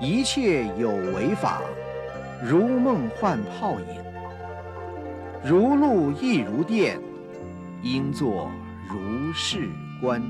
一切有为法，如梦幻泡影，如露亦如电，应作如是观。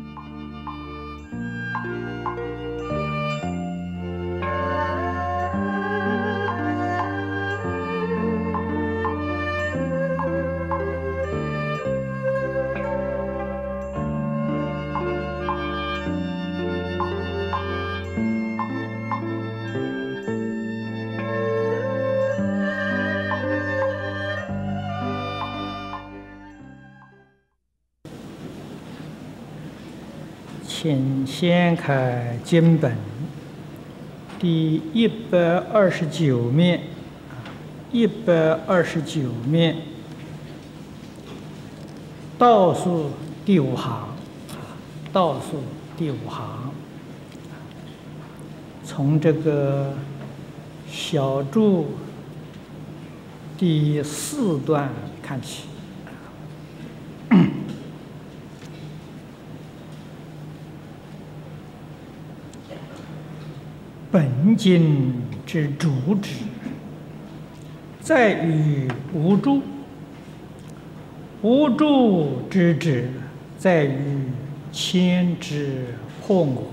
请掀开经本第一百二十九面，一百二十九面倒数第五行，倒数第五行，从这个小注第四段看起。本经之主旨，在于无助；无助之旨，在于牵之破我；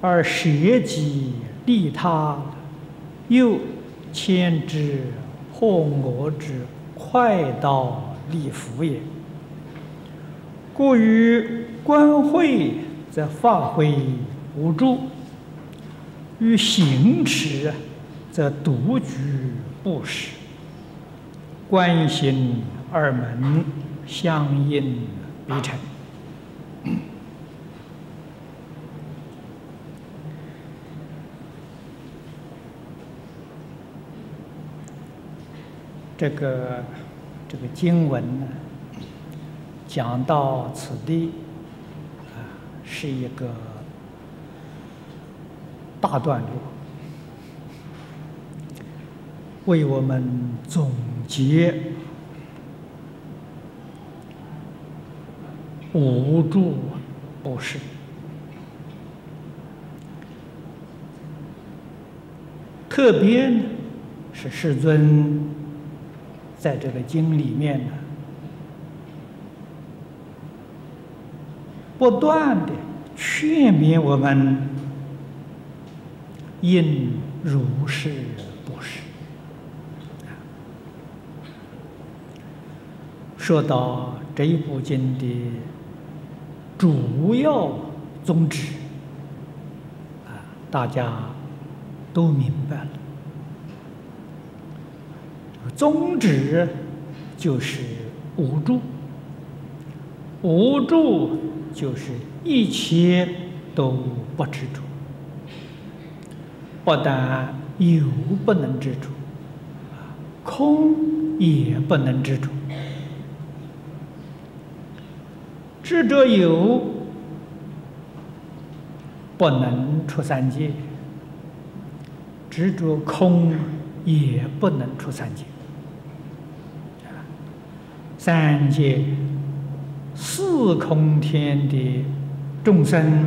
而舍己利他，又牵之破我之快道利福也。故于观会，则发挥无助。与行持，则独居不实；观心二门相应必成。这个这个经文呢，讲到此地，啊，是一个。大段落为我们总结无助不是，特别是世尊在这个经里面呢，不断的劝勉我们。应如是不是。说到这一部经的主要宗旨，啊，大家都明白了。宗旨就是无助，无助就是一切都不执着。不但有不能执着，空也不能执着。执着有不能出三界，执着空也不能出三界。三界四空天的众生，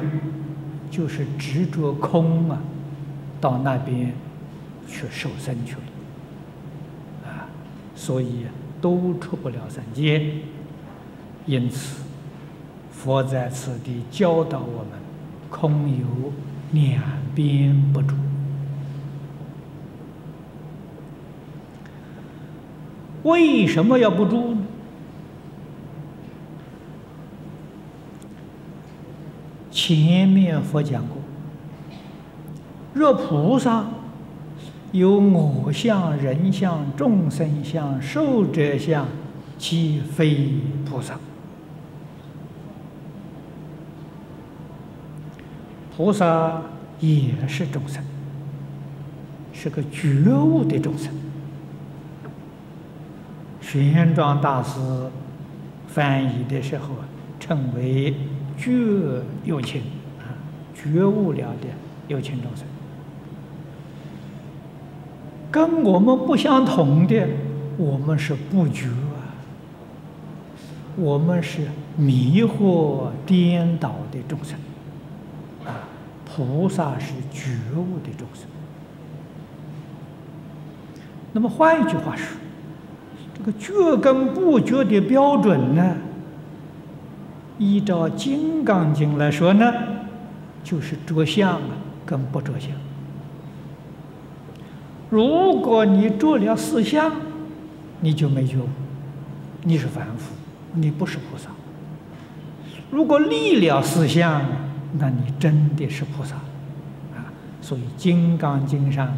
就是执着空啊。到那边去受生去了，啊，所以都出不了三界。因此，佛在此地教导我们：空有两边不住。为什么要不住呢？前面佛讲过。若菩萨有我相、人相、众生相、寿者相，即非菩萨。菩萨也是众生，是个觉悟的众生。玄奘大师翻译的时候称为觉有情啊，觉悟了的有情众生。跟我们不相同的，我们是不觉啊，我们是迷惑颠倒的众生啊。菩萨是觉悟的众生。那么换一句话说，这个觉跟不觉的标准呢？依照《金刚经》来说呢，就是着相啊，跟不着相。如果你做了四相，你就没觉悟，你是凡夫，你不是菩萨。如果立了四相，那你真的是菩萨啊！所以《金刚经》上啊，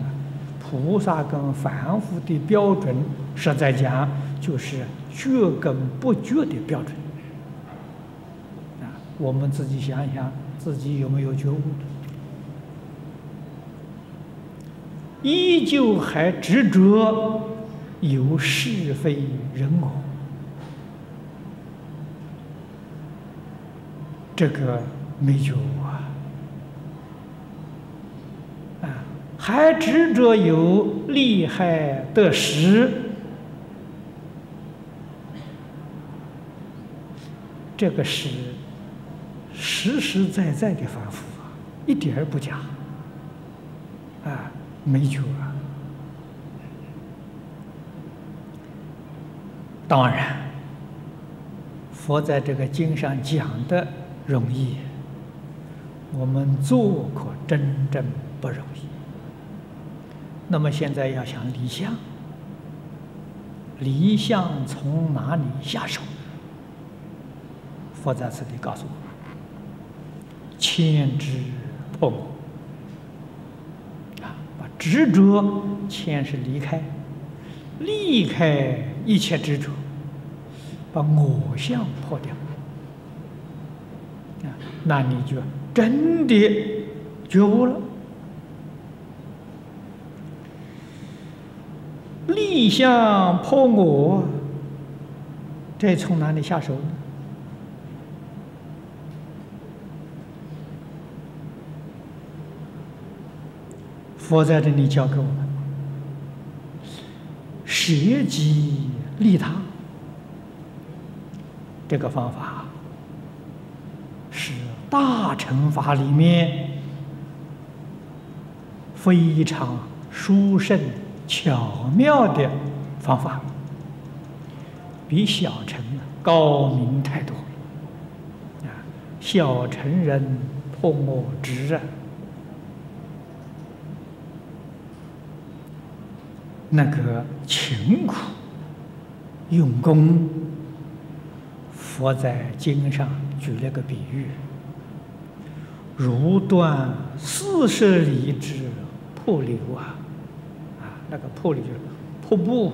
菩萨跟凡夫的标准，实在讲就是觉跟不觉的标准。啊我们自己想想，自己有没有觉悟？依旧还执着有是非人我，这个没有啊！啊，还执着有利害得失，这个是。实实在在的反复啊，一点儿不假，啊，没觉啊。当然，佛在这个经上讲的容易，我们做可真正不容易。那么现在要想离相，离相从哪里下手？佛在此地告诉我。牵之破，执着牵是离开，离开一切执着，把我相破掉啊，那你就真的觉悟了。立相破我，这从哪里下手呢？佛在这里教给我们：舍己利他。这个方法是大乘法里面非常殊胜巧妙的方法，比小乘高明太多。啊，小乘人破我执啊。那个勤苦用功，佛在经上举了个比喻，如断四十里之瀑流啊，啊，那个瀑流就是瀑布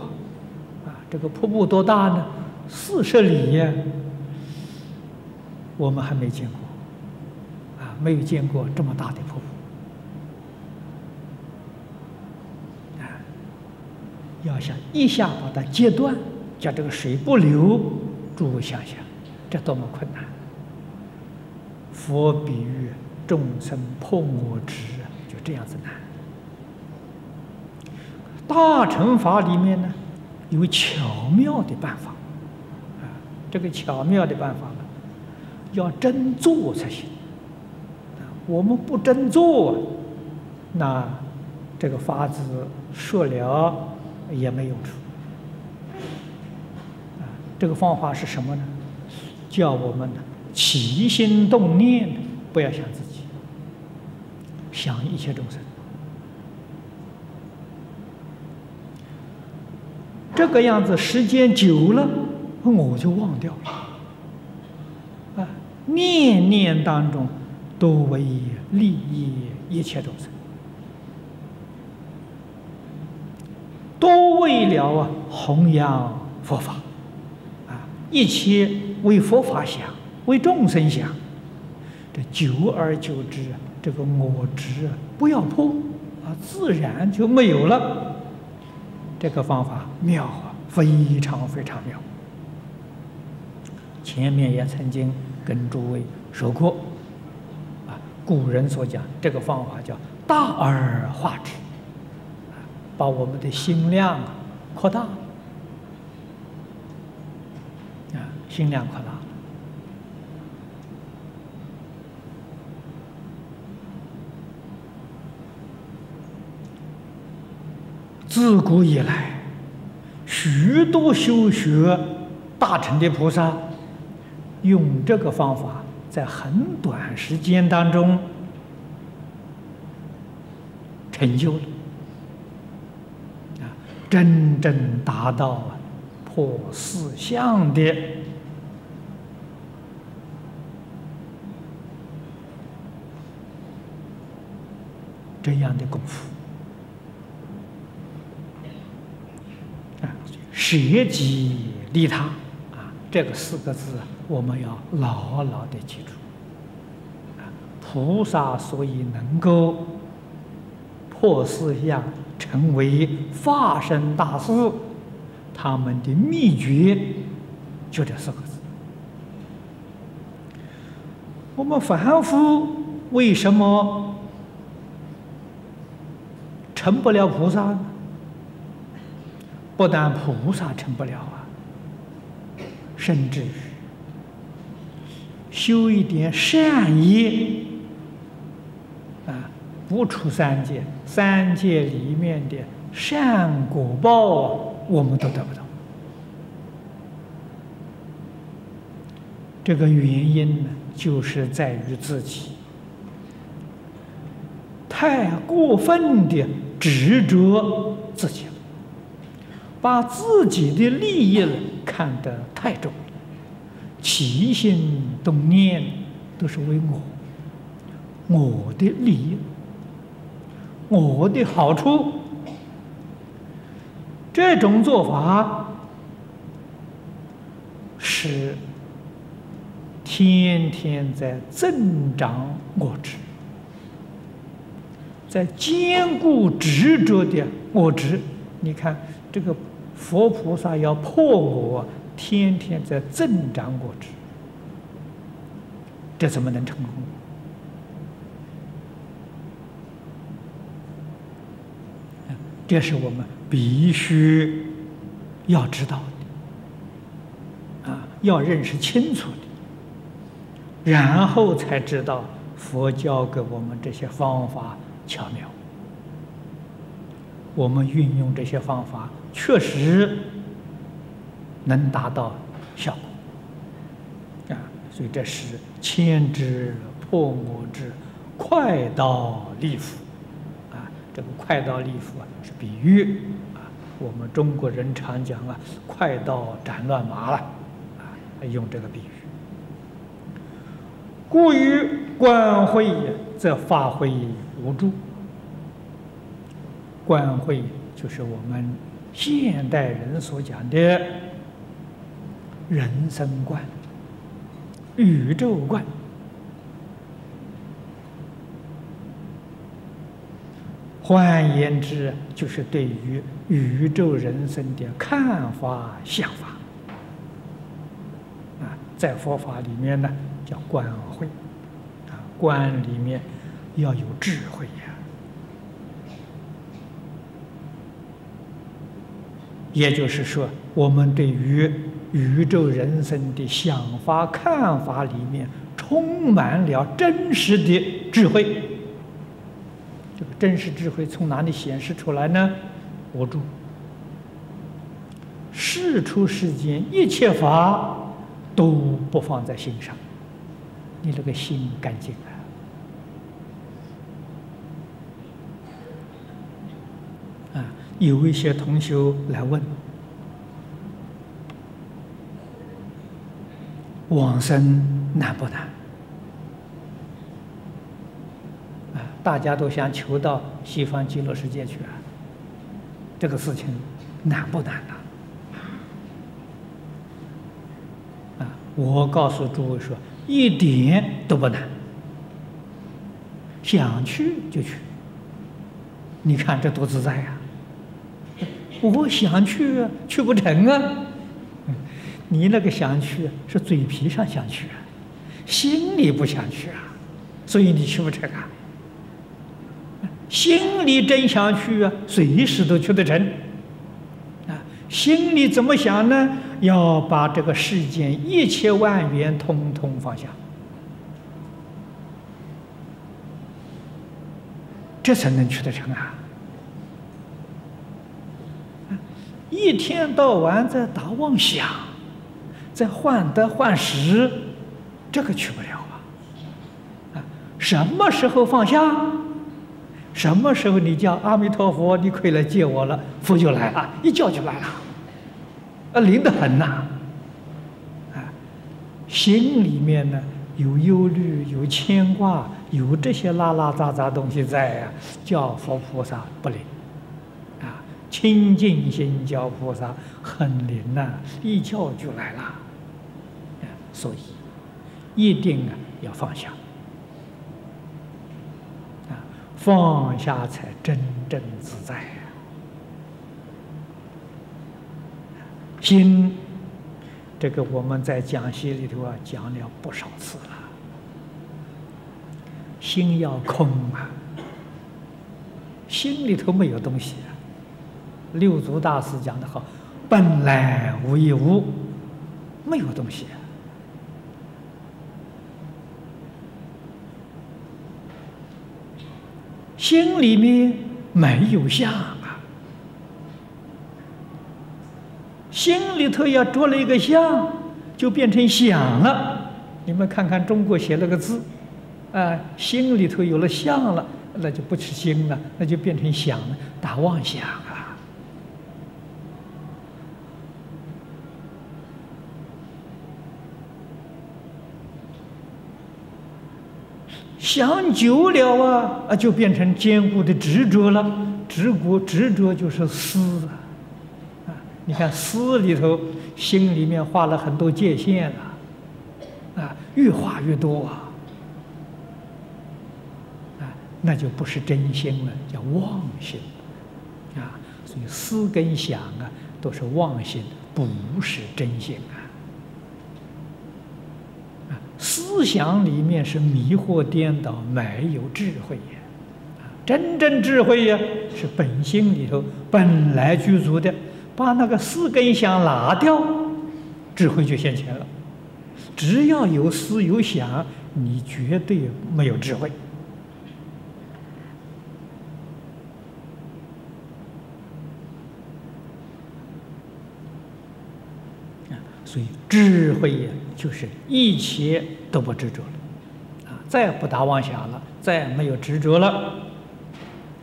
啊，这个瀑布多大呢？四十里呀，我们还没见过，啊，没有见过这么大的瀑布。要想一下把它截断，叫这个水不流，诸位想想，这多么困难！佛比喻众生破我执，就这样子难。大乘法里面呢，有巧妙的办法，啊，这个巧妙的办法呢，要真做才行。我们不真做，那这个法子说了。也没用处啊！这个方法是什么呢？叫我们呢起心动念，不要想自己，想一切众生。这个样子时间久了，我就忘掉了啊！念念当中都为利益一切众生。都为了啊弘扬佛法，啊，一切为佛法想，为众生想，这久而久之，这个我执啊不要破啊，自然就没有了。这个方法妙啊，非常非常妙。前面也曾经跟诸位说过，啊，古人所讲这个方法叫大而化之。把我们的心量扩大，啊，心量扩大。自古以来，许多修学大成的菩萨，用这个方法，在很短时间当中成就了。真正达到破四相的这样的功夫。啊舍己利他，啊，这个四个字我们要牢牢的记住。菩萨所以能够破四相，成为化身大师，他们的秘诀就这四个字。我们凡夫为什么成不了菩萨？不但菩萨成不了啊，甚至修一点善业啊，不出三界，三界里面的善果报啊，我们都得不到。这个原因呢，就是在于自己太过分的执着自己。把自己的利益看得太重，起心动念都是为我，我的利益，我的好处，这种做法是天天在增长我执，在坚固执着的我执，你看这个。佛菩萨要破我，天天在增长我执，这怎么能成功？这是我们必须要知道的，啊，要认识清楚的，然后才知道佛教给我们这些方法巧妙。我们运用这些方法，确实能达到效果啊！所以这是千之破我之快刀利斧啊！这个快刀利斧啊，是比喻啊。我们中国人常讲啊，“快刀斩乱麻”了啊，用这个比喻。故于观会，则发挥无助。观慧就是我们现代人所讲的人生观、宇宙观。换言之，就是对于宇宙人生的看法、想法。啊，在佛法里面呢，叫观慧。啊，观里面要有智慧呀。也就是说，我们对于宇宙人生的想法、看法里面，充满了真实的智慧。这个真实智慧从哪里显示出来呢？我住，事出世间一切法都不放在心上，你这个心干净了。有一些同学来问：往生难不难？啊，大家都想求到西方极乐世界去啊，这个事情难不难呢？啊，我告诉诸位说，一点都不难，想去就去，你看这多自在呀！我想去，去不成啊！你那个想去是嘴皮上想去啊，心里不想去啊，所以你去不成啊。心里真想去啊，随时都去得成。啊，心里怎么想呢？要把这个世间一切万缘通通放下，这才能去得成啊。一天到晚在打妄想，在患得患失，这个去不了啊！啊，什么时候放下？什么时候你叫阿弥陀佛，你可以来接我了，佛就来了，一叫就来了，啊，灵得很呐！啊，心里面呢有忧虑、有牵挂、有这些拉拉杂杂东西在呀，叫佛菩萨不灵。啊，清净心叫菩萨很灵呐，一叫就来了。啊，所以一定啊要放下。放下才真正自在呀！心，这个我们在讲习里头啊讲了不少次了。心要空啊，心里头没有东西啊。六祖大师讲的好：“本来无一物，没有东西。”心里面没有相啊，心里头要着了一个相，就变成想了。你们看看中国写了个字，啊，心里头有了相了，那就不是心了，那就变成想了，打妄想啊。想久了啊，啊，就变成坚固的执着了。执着，执着就是思啊，啊，你看思里头，心里面画了很多界限了，啊，越画越多啊，啊，那就不是真心了，叫妄心，啊，所以思跟想啊，都是妄心，不是真心啊。思想里面是迷惑颠倒，没有智慧呀！真正智慧呀，是本心里头本来具足的。把那个思根想拿掉，智慧就现前了。只要有思有想，你绝对没有智慧。所以智慧呀，就是一切都不执着了，啊，再不打妄想了，再也没有执着了，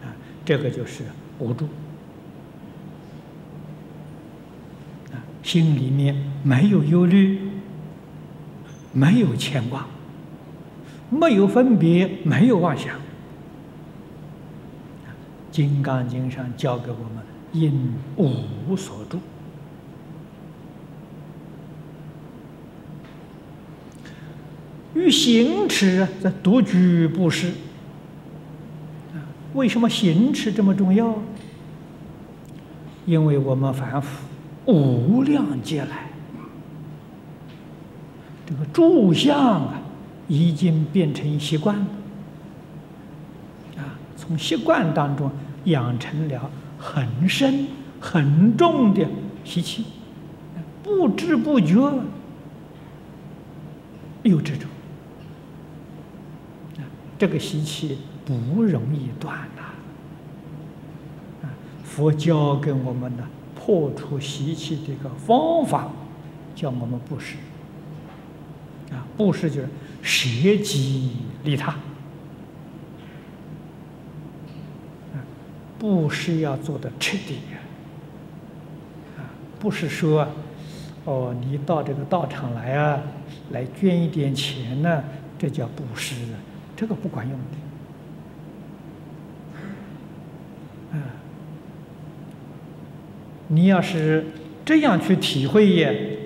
啊，这个就是无助，啊，心里面没有忧虑，没有牵挂，没有分别，没有妄想，《金刚经》上教给我们：因无所住。与行持在独居布施？为什么行持这么重要？因为我们凡夫无量劫来，这个住相啊，已经变成习惯了啊，从习惯当中养成了很深很重的习气，不知不觉有这种。这个习气不容易断呐！啊，佛教给我们的破除习气的一个方法，叫我们布施。啊，布施就是舍己利他。布施要做的彻底！啊，不是说，哦，你到这个道场来啊，来捐一点钱呢，这叫布施。这个不管用的，你要是这样去体会也，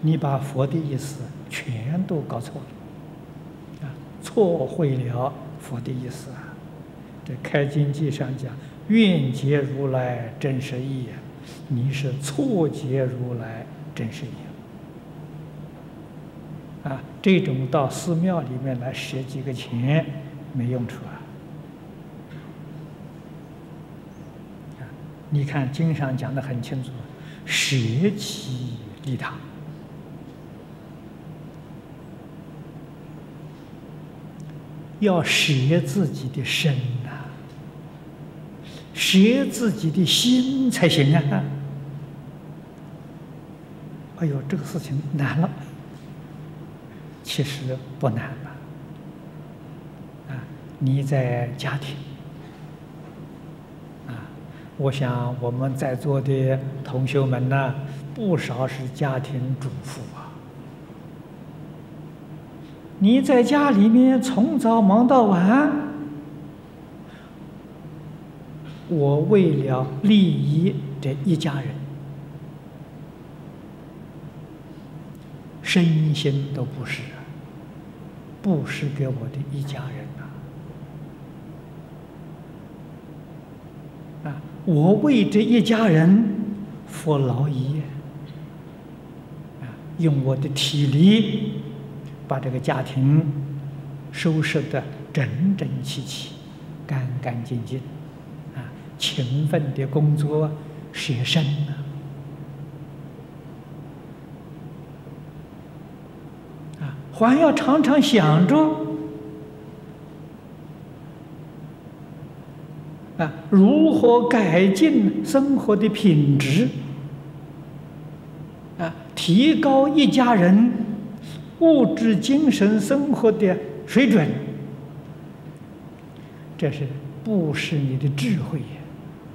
你把佛的意思全都搞错了，啊，错会了佛的意思啊！这开经记上讲“愿解如来真实义”，你是错解如来真实义。这种到寺庙里面来舍几个钱没用处啊！你看经上讲的很清楚，舍己利他，要舍自己的身呐，舍自己的心才行啊！哎呦，这个事情难了。其实不难吧。啊，你在家庭，啊，我想我们在座的同学们呢，不少是家庭主妇啊。你在家里面从早忙到晚，我为了利益这一家人，身心都不是，布施给我的一家人呐！啊，我为这一家人服劳役，啊，用我的体力。把这个家庭收拾的整整齐齐、干干净净，啊，勤奋的工作，学生啊，还要常常想着啊，如何改进生活的品质，啊，提高一家人。物质、精神生活的水准，这是布施你的智慧呀，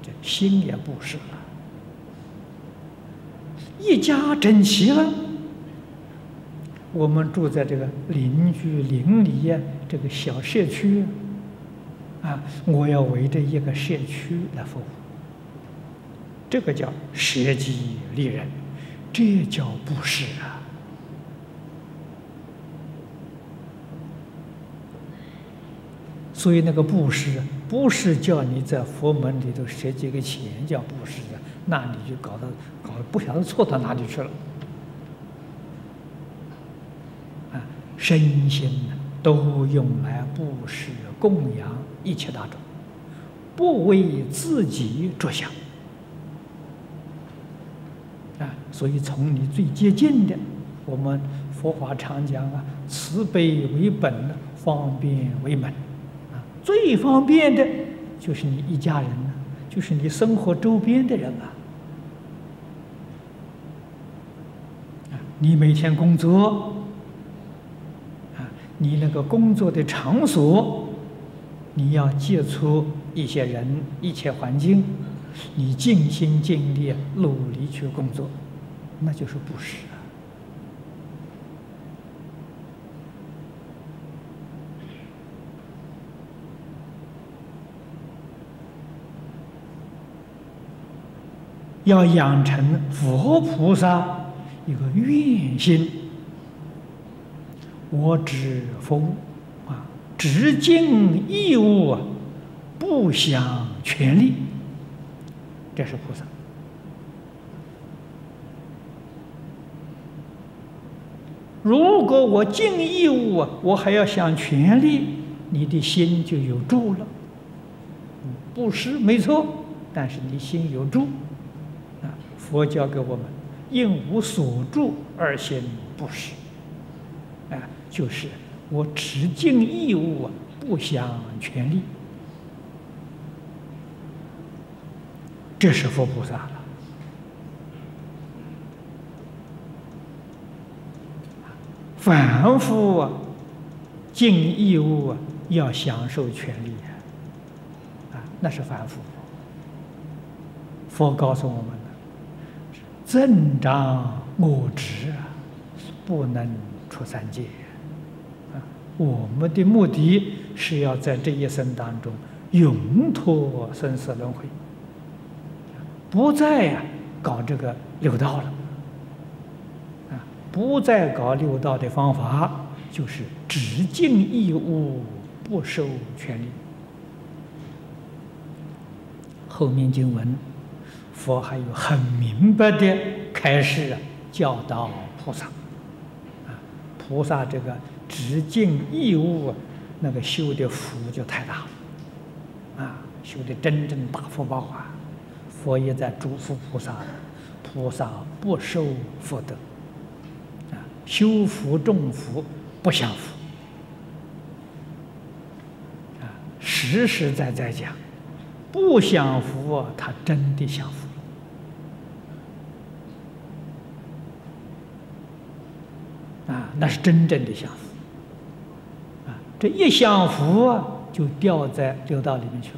这心也布施了。一家整齐了，我们住在这个邻居邻里呀，这个小社区啊，我要围着一个社区来服务，这个叫舍己利人，这叫布施啊。所以那个布施，不是叫你在佛门里头舍几个钱叫布施的，那你就搞得搞不晓得错到哪里去了。啊，身心都用来布施供养一切大众，不为自己着想。啊，所以从你最接近的，我们佛法常讲啊，慈悲为本，方便为门啊。最方便的，就是你一家人呢，就是你生活周边的人啊。你每天工作，你那个工作的场所，你要接触一些人、一切环境，你尽心尽力、努力去工作，那就是布施。要养成佛菩萨一个愿心，我只服务啊，只尽义务啊，不想权利，这是菩萨。如果我尽义务啊，我还要想权利，你的心就有住了。不是没错，但是你心有住。佛教给我们，应无所住而行布施，就是我只尽义务，不想权利，这是佛菩萨了。凡夫尽义务要享受权利啊，啊那是凡夫。佛告诉我们。增长我执，不能出三界！我们的目的是要在这一生当中永脱生死轮回，不再呀搞这个六道了啊！不再搞六道的方法，就是只尽义务，不受权利。后面经文。佛还有很明白的开示教导菩萨，啊，菩萨这个只尽义务，那个修的福就太大了，啊，修的真正大福报啊！佛也在嘱咐菩萨，菩萨不受福德，啊，修福种福不享福，啊，实实在在讲，不享福，他真的享福。啊，那是真正的享福！这一享福啊，就掉在六道里面去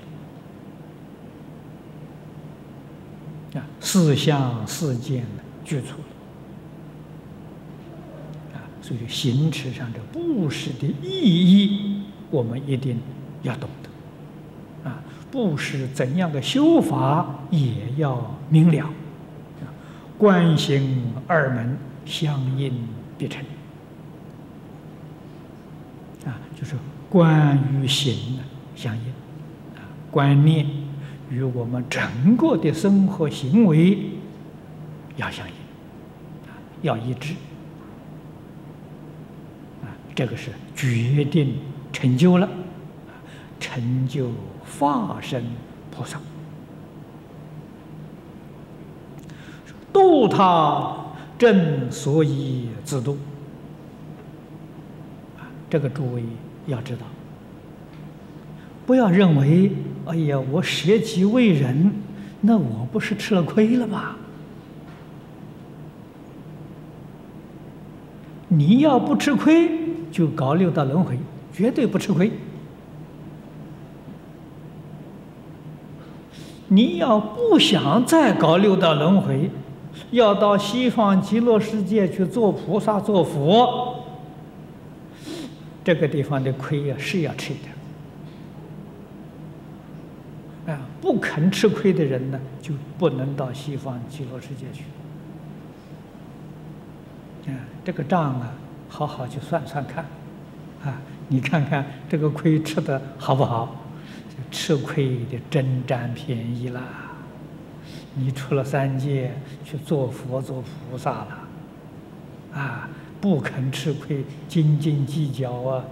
了。啊，四相四见具足啊，所以行持上的布施的意义，我们一定要懂得。啊，布施怎样的修法也要明了。啊，观行二门相应必成。啊，就是观与行相应，啊，观念与我们整个的生活行为要相应，啊，要一致，啊，这个是决定成就了，成就化身菩萨，度他正所以自度。这个诸位要知道，不要认为，哎呀，我舍己为人，那我不是吃了亏了吗？你要不吃亏，就搞六道轮回，绝对不吃亏。你要不想再搞六道轮回，要到西方极乐世界去做菩萨、做佛。这个地方的亏呀是要吃的，啊，不肯吃亏的人呢，就不能到西方极乐世界去。啊，这个账啊，好好去算算看，啊，你看看这个亏吃的好不好？吃亏的真占便宜啦！你出了三界去做佛做菩萨了，啊。不肯吃亏，斤斤计较啊，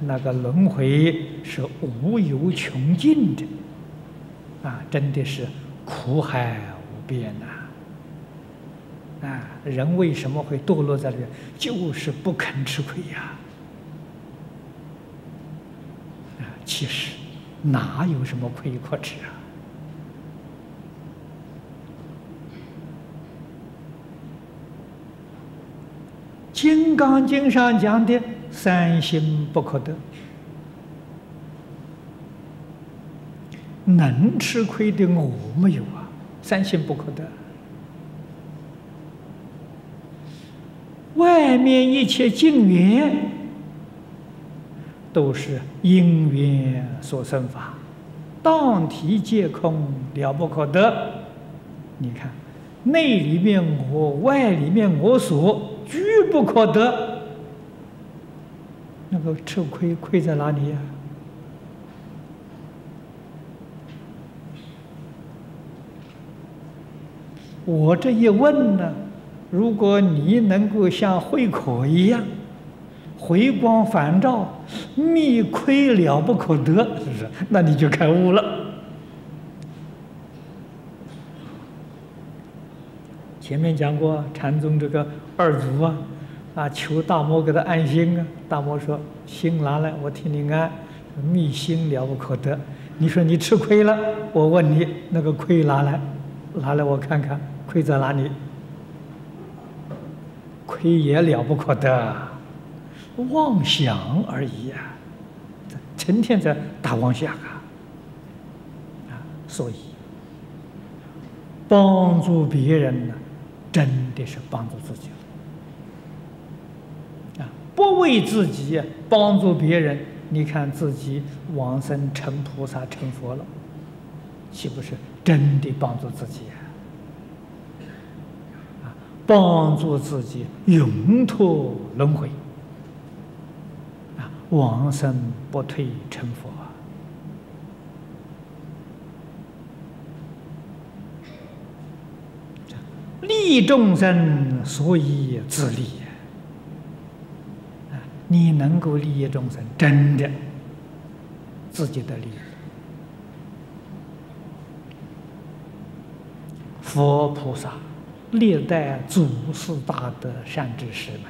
那个轮回是无有穷尽的，啊，真的是苦海无边呐！啊，人为什么会堕落在这里？就是不肯吃亏呀！啊，其实哪有什么亏可吃啊？《金刚经》上讲的三心不可得，能吃亏的我没有啊！三心不可得，外面一切境缘都是因缘所生法，当体皆空，了不可得。你看，内里面我，外里面我所。居不可得，那个吃亏亏在哪里呀？我这一问呢，如果你能够像慧可一样回光返照，密亏了不可得，是不是？那你就开悟了。前面讲过禅宗这个。二祖啊，啊，求大摩给他安心啊。大摩说：“心拿来，我替你安。密心了不可得。你说你吃亏了，我问你，那个亏拿来，拿来我看看，亏在哪里？亏也了不可得，妄想而已呀，成天在打妄想啊。啊，所以帮助别人呢，真的是帮助自己啊。”不为自己帮助别人，你看自己往生成菩萨成佛了，岂不是真的帮助自己啊？帮助自己永脱轮回啊，往生不退成佛啊！利众生，所以自利啊。你能够利益众生，真的自己的利益。佛菩萨历代祖师大德善知识们，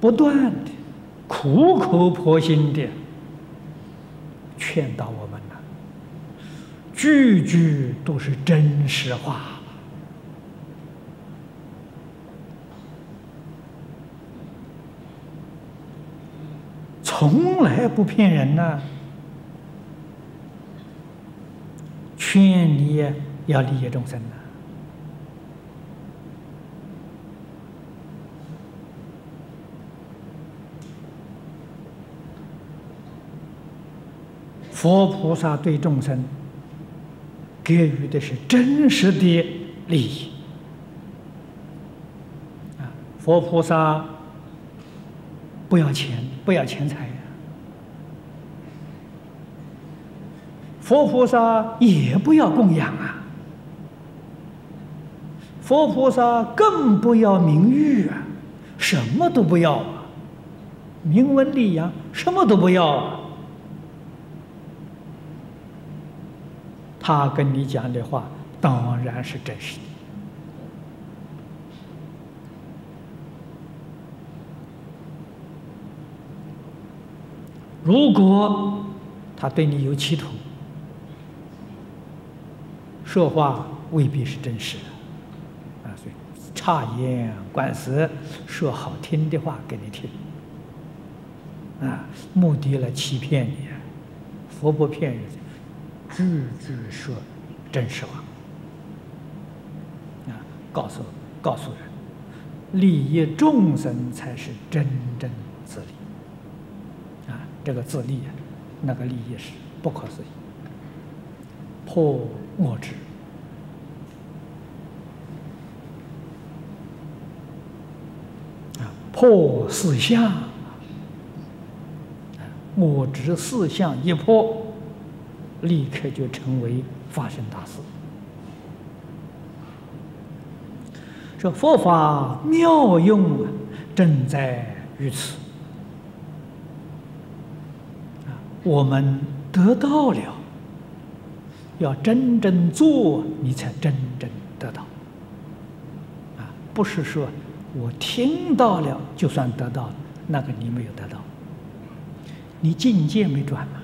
不断的苦口婆心的劝导我们，句句都是真实话。从来不骗人呢。劝你要理解众生的。佛菩萨对众生。给予的是真实的利益啊！佛菩萨不要钱，不要钱财呀。佛菩萨也不要供养啊。佛菩萨更不要名誉啊，什么都不要啊，名闻利养什么都不要啊。他跟你讲的话当然是真实的。如果他对你有企图，说话未必是真实的，啊，所以察言观色，说好听的话给你听，啊，目的来欺骗你，佛不骗人。句句说真实话啊！告诉告诉人，利益众生才是真正自利啊！这个自利啊，那个利益是不可思议，破我执啊，破四相，我执四相一破。立刻就成为发生大事。说佛法妙用啊，正在于此。啊，我们得到了，要真正做，你才真正得到。啊，不是说我听到了就算得到，那个你没有得到，你境界没转嘛。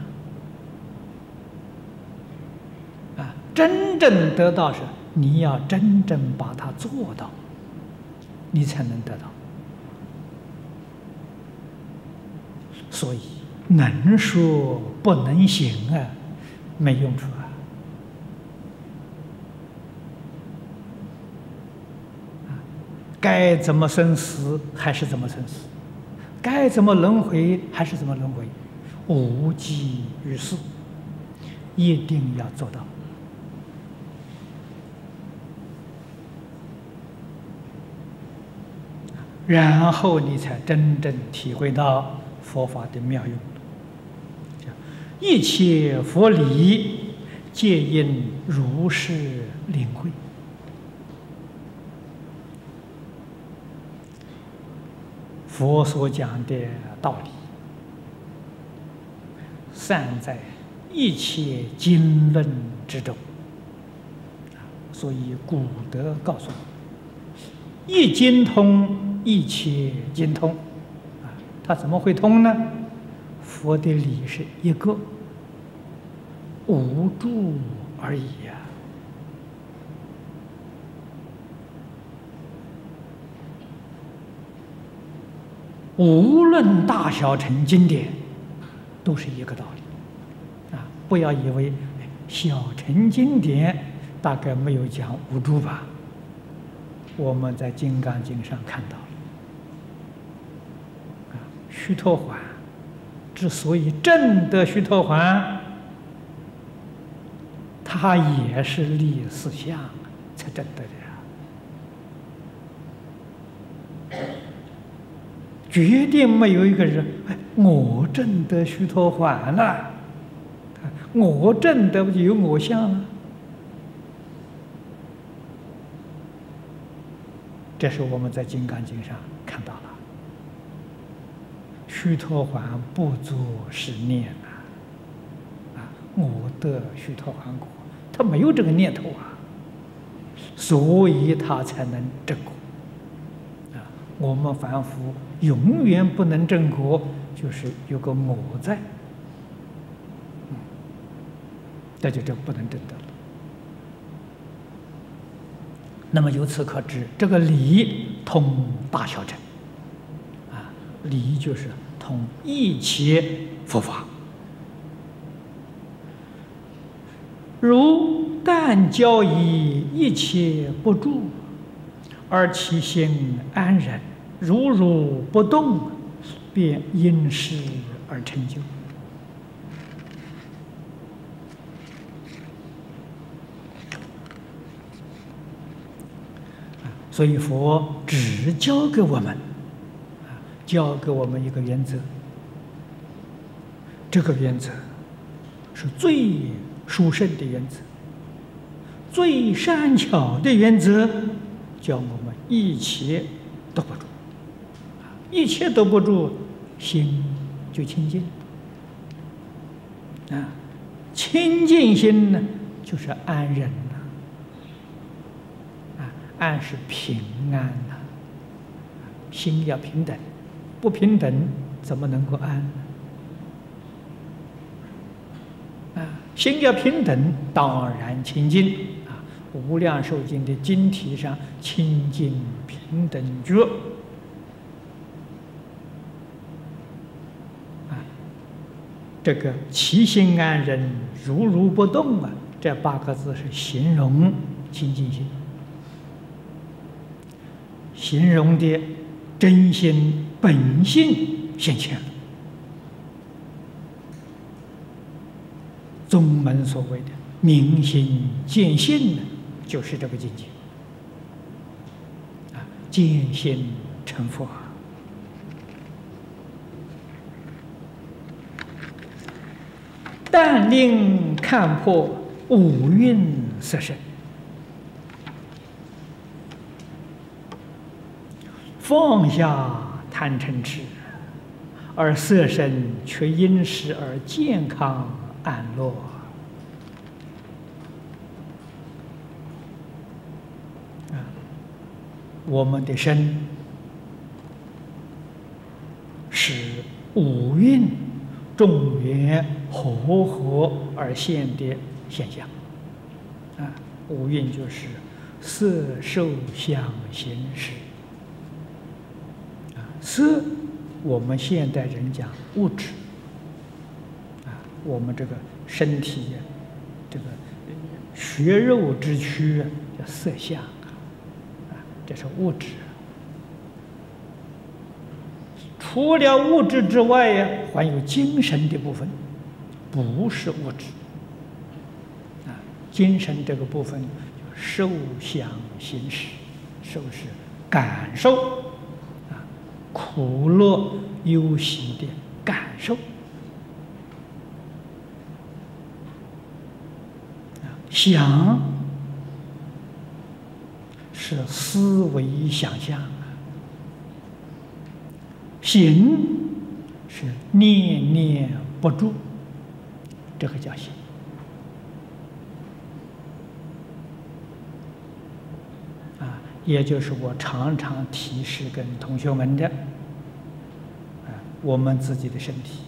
真正得到是，你要真正把它做到，你才能得到。所以能说不能行啊，没用处啊！该怎么生死还是怎么生死，该怎么轮回还是怎么轮回，无济于事，一定要做到。然后你才真正体会到佛法的妙用。一切佛理皆因如是领会。佛所讲的道理，散在一切经论之中。所以古德告诉我：一经通。一切精通，啊，他怎么会通呢？佛的理是一个，无助而已呀。无论大小乘经典，都是一个道理，啊，不要以为小乘经典大概没有讲无助吧？我们在《金刚经》上看到。须陀环之所以正得须陀环，他也是立四相才正得的呀。决定没有一个人，哎，我正得须陀环了，我正得不就有我相了？这是我们在《金刚经》上看到。须陀环不作是念啊！啊，我得须陀环果，他没有这个念头啊，所以他才能证果。啊，我们凡夫永远不能证果，就是有个我在，嗯，这就这不能证得。那么由此可知，这个理通大小乘。理就是同一切佛法。如但教以一切不住，而其心安然，如如不动，便因事而成就。所以佛只教给我们，教给我们一个原则。这个原则是最殊胜的原则，最善巧的原则，叫我们一切都不住，一切都不住，心就清净。啊，清净心呢，就是安忍啊。安是平安呐，心要平等，不平等怎么能够安？啊，心要平等，当然清净啊！无量寿经的经题上，清净平等觉啊，这个其心安忍，如如不动啊，这八个字是形容清净心。形容的真心本性现前，宗门所谓的明心见性呢，就是这个境界。啊，见性成佛，但令看破五蕴色身。放下贪嗔痴，而色身却因时而健康安乐。啊，我们的身是五蕴众缘和合而现的现象。啊，五蕴就是色、受、想、行、识。色，我们现代人讲物质，啊，我们这个身体，这个血肉之躯叫色相，啊，这是物质。除了物质之外呀，还有精神的部分，不是物质。啊，精神这个部分，受想行识，受是感受。苦乐忧喜的感受，想是思维想象，行是念念不住，这个叫行。也就是我常常提示跟同学们的，啊，我们自己的身体，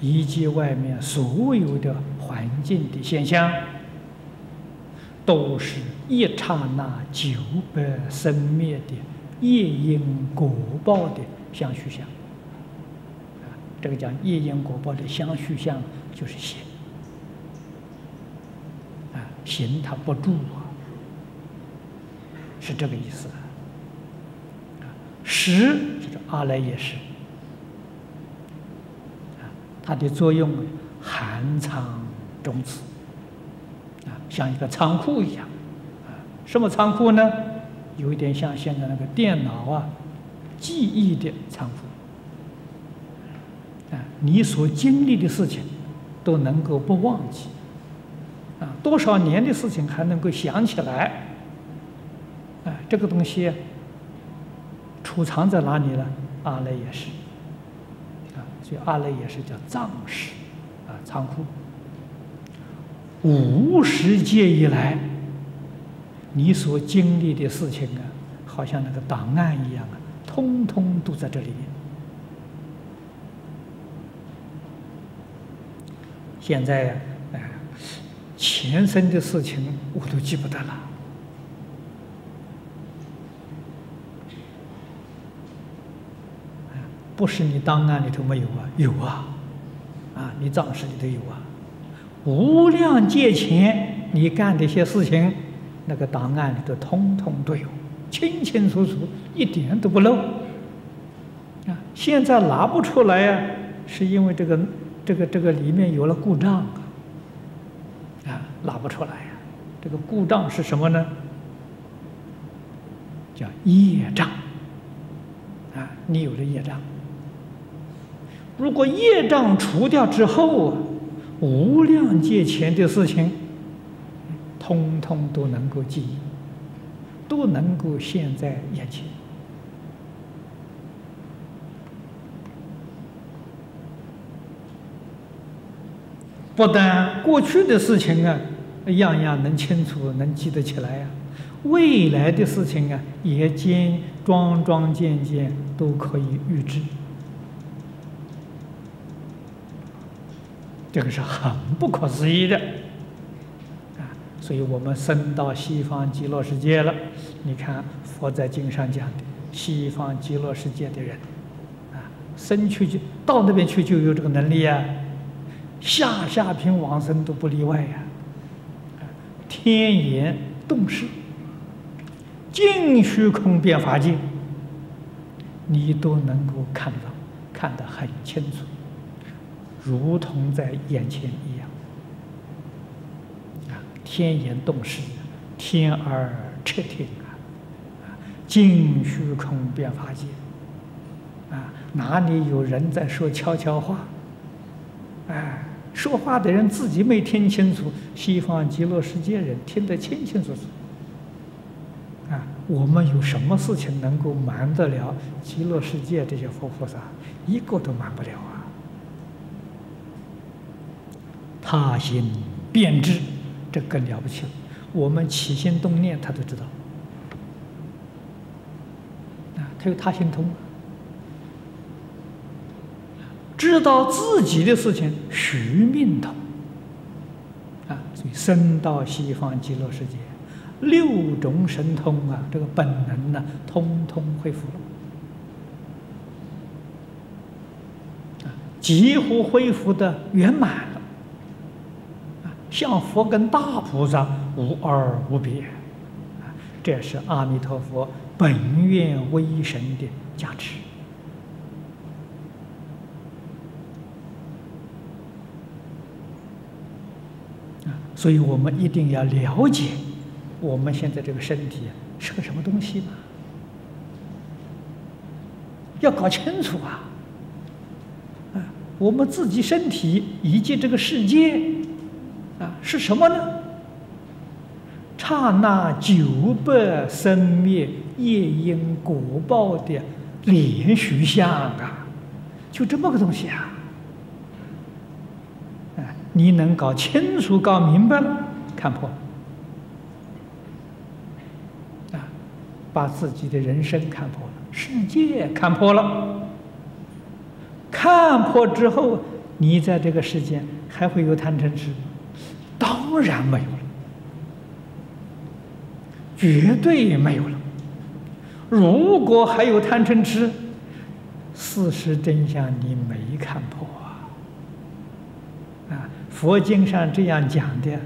以及外面所有的环境的现象，都是一刹那九百生灭的业因果报的相续相。啊，这个叫业因果报的相续相，就是行。啊，行它不住。是这个意思，识就是阿赖耶识，它的作用含藏种子，啊，像一个仓库一样，啊，什么仓库呢？有一点像现在那个电脑啊，记忆的仓库，啊，你所经历的事情都能够不忘记，啊，多少年的事情还能够想起来。这个东西储藏在哪里呢？阿赖耶识啊，所以阿赖耶识叫藏识啊，仓库。无世界以来，你所经历的事情啊，好像那个档案一样啊，通通都在这里面。现在，哎，前生的事情我都记不得了。不是你档案里头没有啊，有啊，啊，你账室里头有啊，无量劫前你干的一些事情，那个档案里头通通都有，清清楚楚，一点都不漏。啊，现在拿不出来呀，是因为这个这个这个里面有了故障啊，啊，拿不出来呀。这个故障是什么呢？叫业障。啊，你有了业障。如果业障除掉之后啊，无量劫前的事情，通通都能够记忆，都能够现，在眼前。不但过去的事情啊，样样能清楚，能记得起来呀；未来的事情啊，也兼桩桩件件都可以预知。这个是很不可思议的啊！所以我们升到西方极乐世界了。你看佛在经上讲的，西方极乐世界的人啊，生去就到那边去就有这个能力啊。下下品往生都不例外呀！天眼洞视，尽虚空变法界，你都能够看到，看得很清楚，如同在眼前一样。啊，天眼洞视，天耳彻听啊！尽，虚空变法界，啊，哪里有人在说悄悄话？哎。说话的人自己没听清楚，西方极乐世界人听得清清楚楚。啊，我们有什么事情能够瞒得了极乐世界这些佛菩萨？一个都瞒不了啊！他心变智，这更了不起了。我们起心动念，他都知道。啊，他有他心通。知道自己的事情，徐命通啊，所以升到西方极乐世界，六种神通啊，这个本能呢，通通恢复了，几乎恢复的圆满，像佛跟大菩萨无二无别，啊，这是阿弥陀佛本愿威神的加持。所以我们一定要了解我们现在这个身体是个什么东西嘛？要搞清楚！啊，我们自己身体以及这个世界啊是什么呢？刹那九百生灭业因果报的连续相啊，就这么个东西啊！你能搞清楚、搞明白了，看破啊，把自己的人生看破了，世界看破了，看破之后，你在这个世间还会有贪嗔痴？当然没有了，绝对没有了。如果还有贪嗔痴，事实真相你没看破啊。佛经上这样讲的，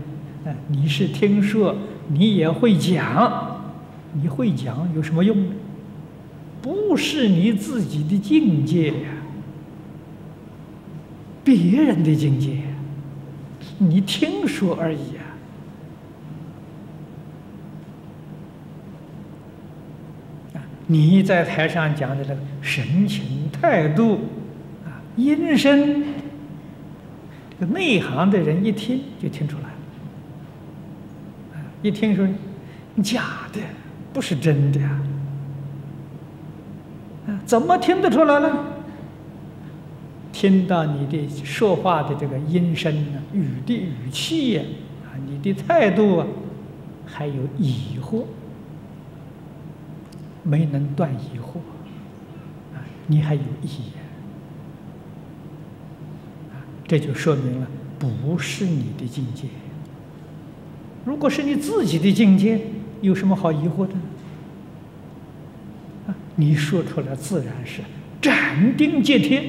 你是听说，你也会讲，你会讲有什么用？不是你自己的境界呀，别人的境界，你听说而已啊。你在台上讲的那个神情态度，啊，音声。这个内行的人一听就听出来了，一听说假的，不是真的呀，啊，怎么听得出来呢？听到你的说话的这个音声啊，语的语气呀，啊，你的态度啊，还有疑惑，没能断疑惑，啊，你还有疑。这就说明了，不是你的境界。如果是你自己的境界，有什么好疑惑的？啊，你说出来自然是斩钉截铁，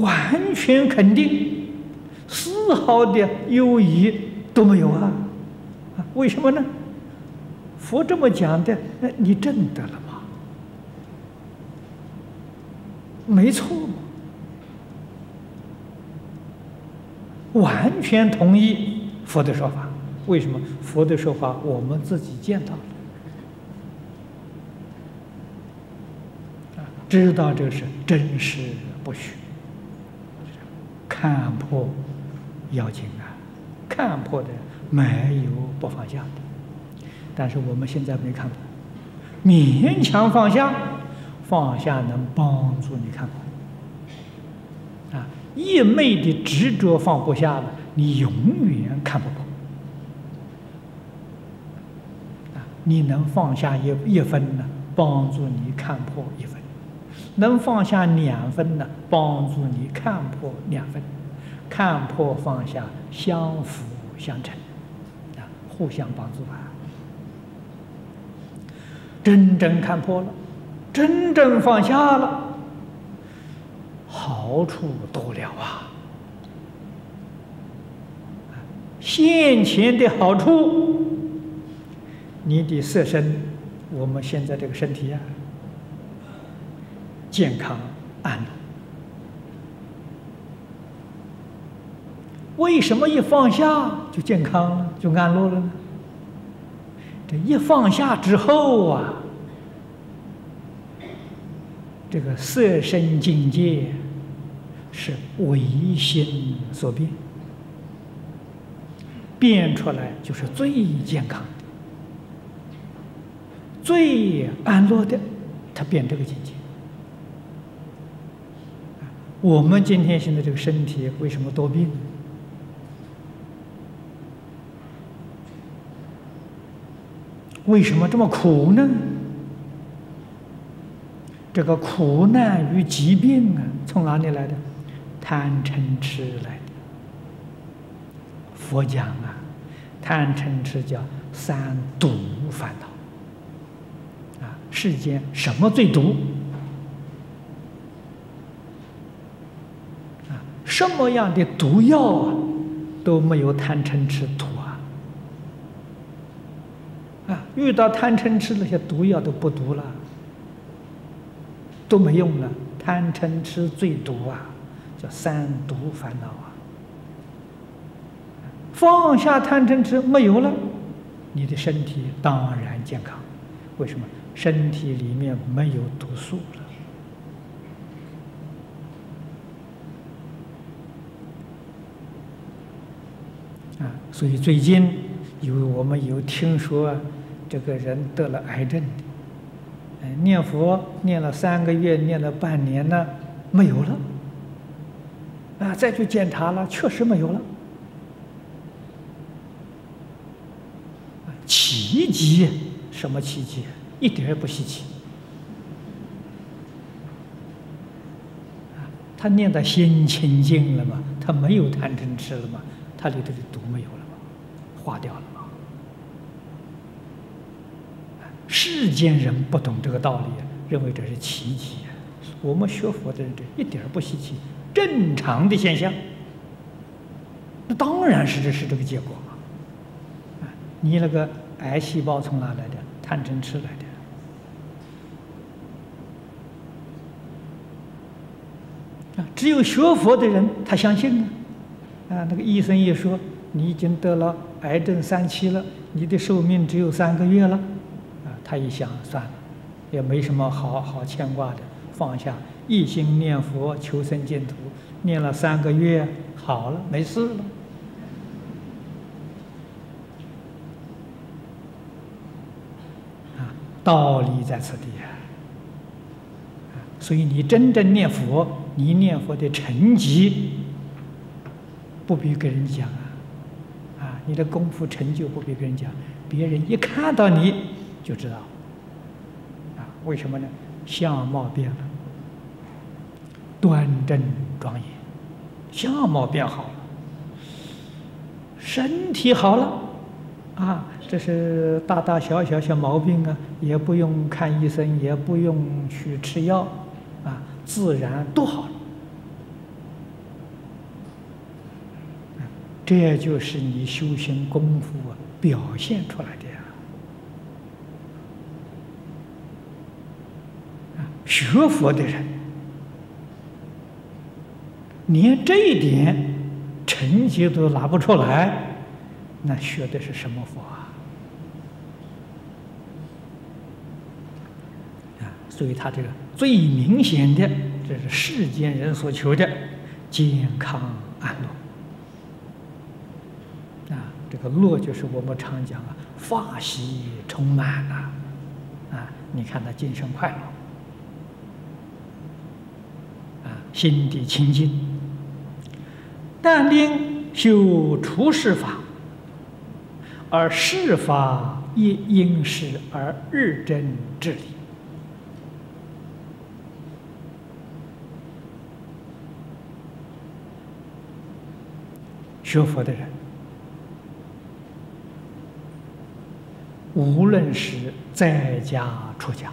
完全肯定，丝毫的犹疑都没有啊！为什么呢？佛这么讲的，那你证得了吗？没错完全同意佛的说法。为什么佛的说法我们自己见到？知道这是真实不虚，看破要紧啊，看破的没有不放下的，但是我们现在没看破，勉强放下，放下能帮助你看破，啊，一昧的执着放不下了，你永远看不破。啊。你能放下一一分呢，帮助你看破一分；能放下两分呢，帮助你看破两分。看破放下，相辅相成，啊，互相帮助啊！真正看破了，真正放下了，好处多了啊！现前的好处。你的色身，我们现在这个身体啊，健康安乐。为什么一放下就健康了，就安乐了呢？这一放下之后啊，这个色身境界是唯心所变，变出来就是最健康。最安乐的，他变这个境界。我们今天现在这个身体为什么多病？为什么这么苦呢？这个苦难与疾病啊，从哪里来的？贪嗔痴来的。佛讲啊，贪嗔痴叫三毒烦恼。啊世间什么最毒？啊，什么样的毒药啊，都没有贪嗔痴毒啊！啊，遇到贪嗔痴那些毒药都不毒了，都没用了。贪嗔痴最毒啊，叫三毒烦恼啊！放下贪嗔痴没有了，你的身体当然健康。为什么？身体里面没有毒素啊！所以最近有我们有听说这个人得了癌症的，念佛念了三个月，念了半年呢，没有了啊！再去检查了，确实没有了。奇迹？什么奇迹？一点也不稀奇，他念的心清净了嘛，他没有贪嗔痴了嘛，他里头的毒没有了，化掉了嘛。世间人不懂这个道理，认为这是奇迹。我们学佛的人这一点不稀奇，正常的现象。那当然是这是这个结果嘛。你那个癌细胞从哪来的？贪嗔痴来的。只有学佛的人，他相信啊！啊，那个医生一说，你已经得了癌症三期了，你的寿命只有三个月了，啊，他一想，算了，也没什么好好牵挂的，放下，一心念佛求生净土，念了三个月，好了，没事了。啊，道理在此地啊！所以你真正念佛。你念佛的成绩不必跟人讲，啊，你的功夫成就不比别人讲，别人一看到你就知道，啊，为什么呢？相貌变了，端正庄严，相貌变好了，身体好了，啊，这是大大小小小毛病啊，也不用看医生，也不用去吃药，啊，自然都好了。这就是你修行功夫表现出来的呀。学佛的人，连这一点成绩都拿不出来。那学的是什么佛啊？啊，所以他这个最明显的，这是世间人所求的健康安乐。这个乐就是我们常讲啊，法喜充满啊，啊，你看他精神快乐，啊，心地清净，但令修出世法。而世法亦因时而日臻治理。学佛的人，无论是在家出家，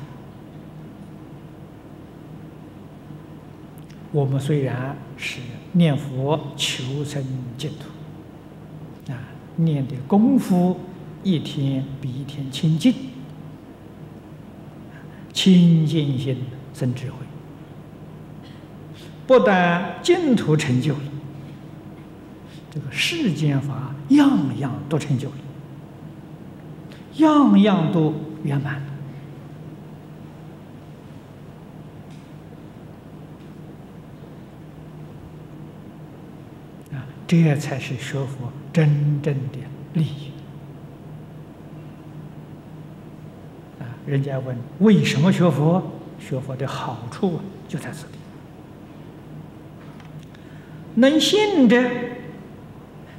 我们虽然是念佛求生净土。啊念的功夫一天比一天清净，清净心生智慧，不但净土成就了，这个世间法样样都成就了，样样都圆满了。啊，这才是学佛。真正的利益啊！人家问为什么学佛？学佛的好处就在这里。能信者，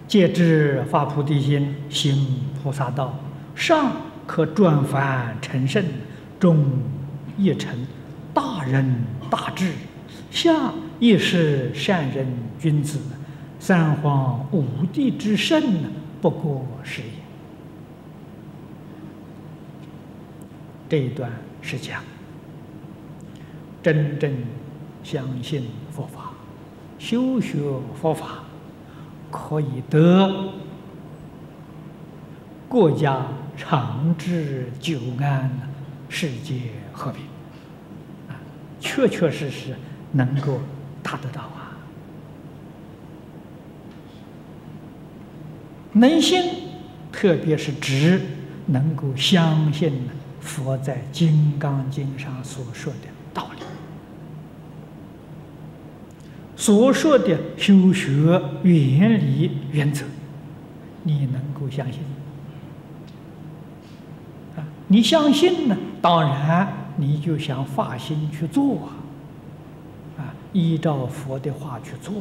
皆知发菩提心，行菩萨道，上可转凡成圣，中亦成大仁大智，下亦是善人君子。三皇五帝之圣，不过是也。这一段是讲真正相信佛法、修学佛法，可以得国家长治久安、世界和平啊，确确实实能够达得到啊。能信，特别是指能够相信佛在《金刚经》上所说的道理，所说的修学原理原则，你能够相信？你相信呢？当然，你就想发心去做啊，啊，依照佛的话去做。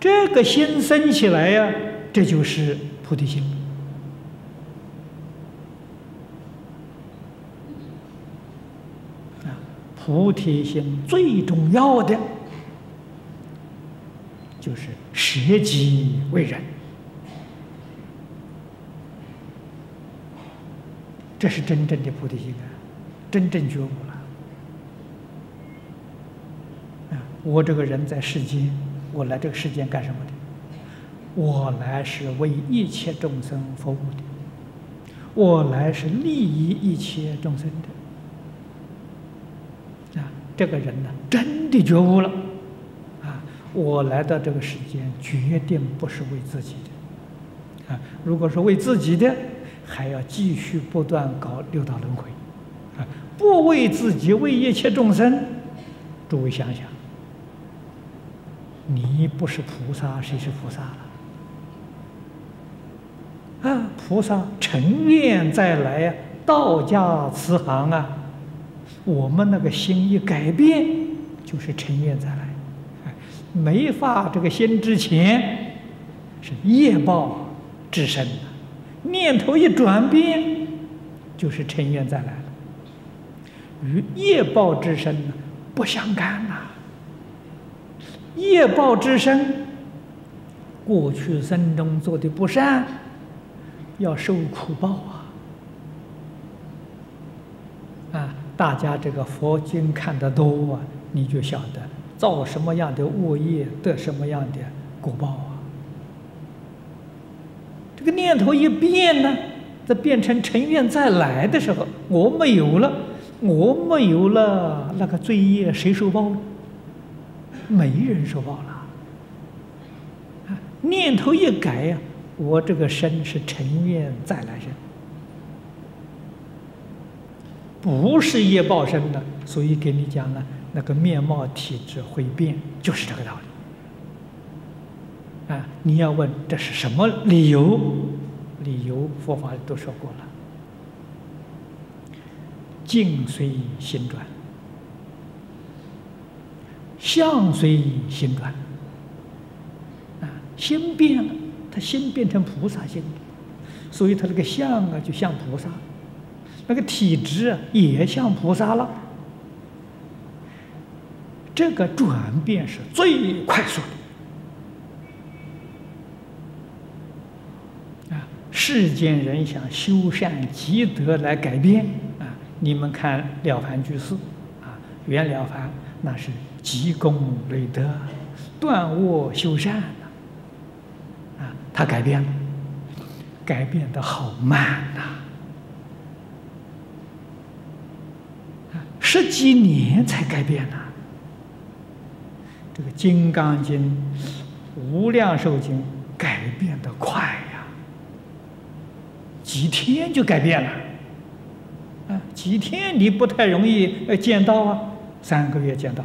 这个心生起来呀，这就是菩提心。菩提心最重要的就是舍己为人，这是真正的菩提心啊，真正觉悟了。啊，我这个人在世间。我来这个世间干什么的？我来是为一切众生服务的，我来是利益一切众生的。啊，这个人呢，真的觉悟了，啊，我来到这个世间，决定不是为自己的，啊，如果是为自己的，还要继续不断搞六道轮回，啊，不为自己，为一切众生，诸位想想。你不是菩萨，谁是菩萨了？啊，菩萨成愿再来呀，道家慈航啊，我们那个心一改变，就是成愿再来。没发这个心之前，是业报之身念头一转变，就是尘缘再来了。与业报之身，不相干呐。业报之身，过去生中做的不善，要受苦报啊！啊，大家这个佛经看得多啊，你就晓得造什么样的恶业得什么样的果报！这个念头一变呢，这变成尘缘再来的时候，我没有了，我没有了，那个罪业谁受报呢？没人受报了。啊，念头一改呀，我这个身是尘缘再来生，不是业报身的，所以给你讲了，那个面貌体质会变，就是这个道理。啊，你要问这是什么理由？理由佛法都说过了，境随心转，相随心转。啊，心变了，他心变成菩萨心，所以他那个相啊就像菩萨，那个体质啊也像菩萨了。这个转变是最快速的。世间人想修善积德来改变啊！你们看了凡居士啊，原了凡那是积功累德、断恶修善啊，他改变了，改变的好慢呐！十几年才改变呐。这个《金刚经》《无量寿经》改变的快。几天就改变了，啊，几天你不太容易呃见到啊，三个月见到，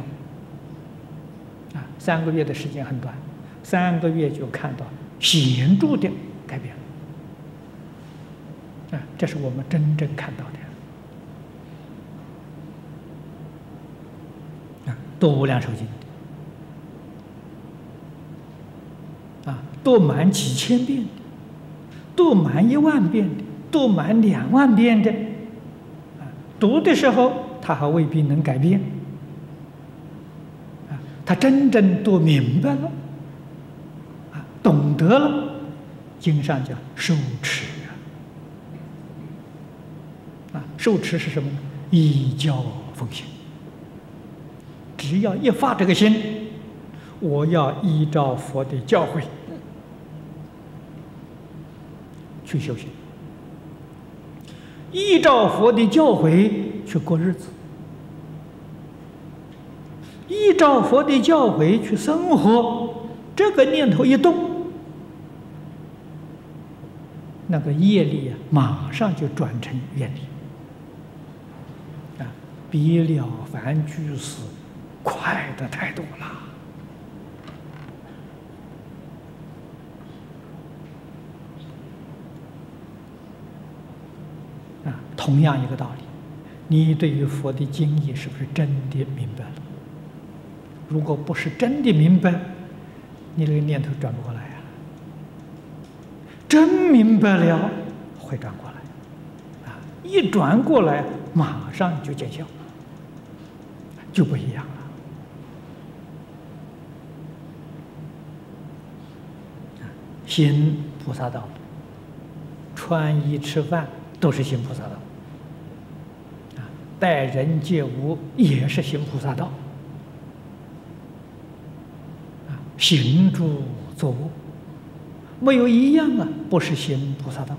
啊，三个月的时间很短，三个月就看到显著的改变，啊，这是我们真正看到的，啊，多无量寿经，啊，多满几千遍。读满一万遍的，读满两万遍的，啊，读的时候他还未必能改变，啊，他真正读明白了，啊，懂得了，经上讲受持啊，受持是什么呢？以教奉行，只要一发这个心，我要依照佛的教诲。去修行，依照佛的教诲去过日子，依照佛的教诲去生活。这个念头一动，那个业力啊，马上就转成愿力啊，比了凡居士快的太多了。啊同样一个道理，你对于佛的经义是不是真的明白了？如果不是真的明白，你这个念头转不过来呀。真明白了，会转过来，啊，一转过来，马上就见效，就不一样了。行菩萨道，穿衣吃饭都是行菩萨道。啊待人接物也是行菩萨道，啊，行住坐卧，没有一样啊，不是行菩萨道。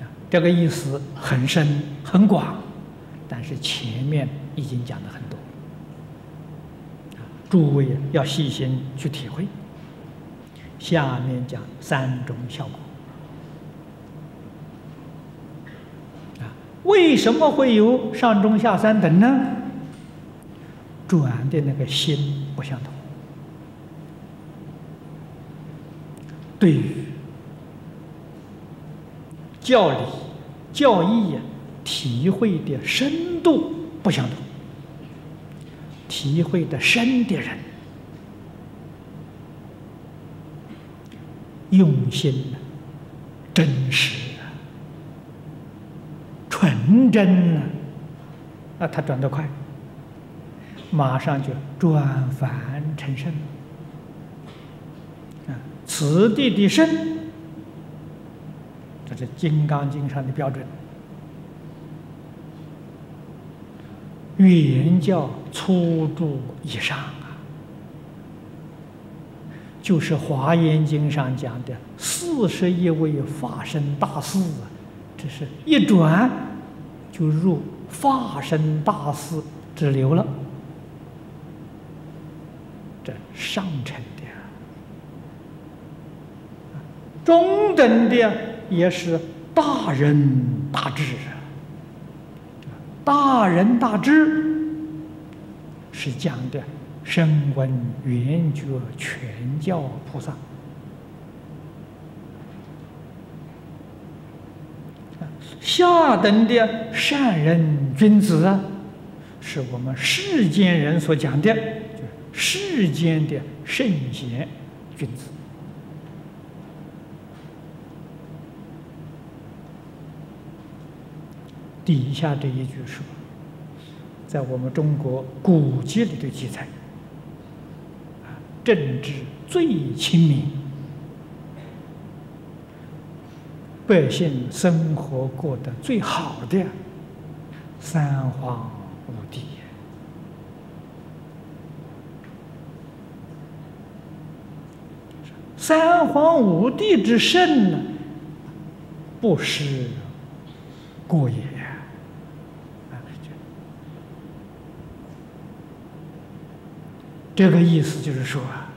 啊，这个意思很深很广，但是前面已经讲了很多，诸位要细心去体会。下面讲三种效果。为什么会有上中下三等呢？转的那个心不相同，对于教理、教义呀，体会的深度不相同。体会的深的人，用心真实。纯真呢？啊，他转得快。马上就转凡成圣。啊，此地的圣，这是《金刚经》上的标准。原教初住以上啊，就是《华严经》上讲的四十一位法身大士啊，这是一转就入法身大士之流了。这上乘的，中等的也是大仁大智。大仁大智是讲的声闻缘觉全教菩萨，下等的善人君子啊，是我们世间人所讲的。世间的圣贤君子，底下这一句说，在我们中国古籍里的记载，政治最亲民，百姓生活过得最好的三皇五帝。三皇五帝之圣呢，不是过也。这个意思就是说啊，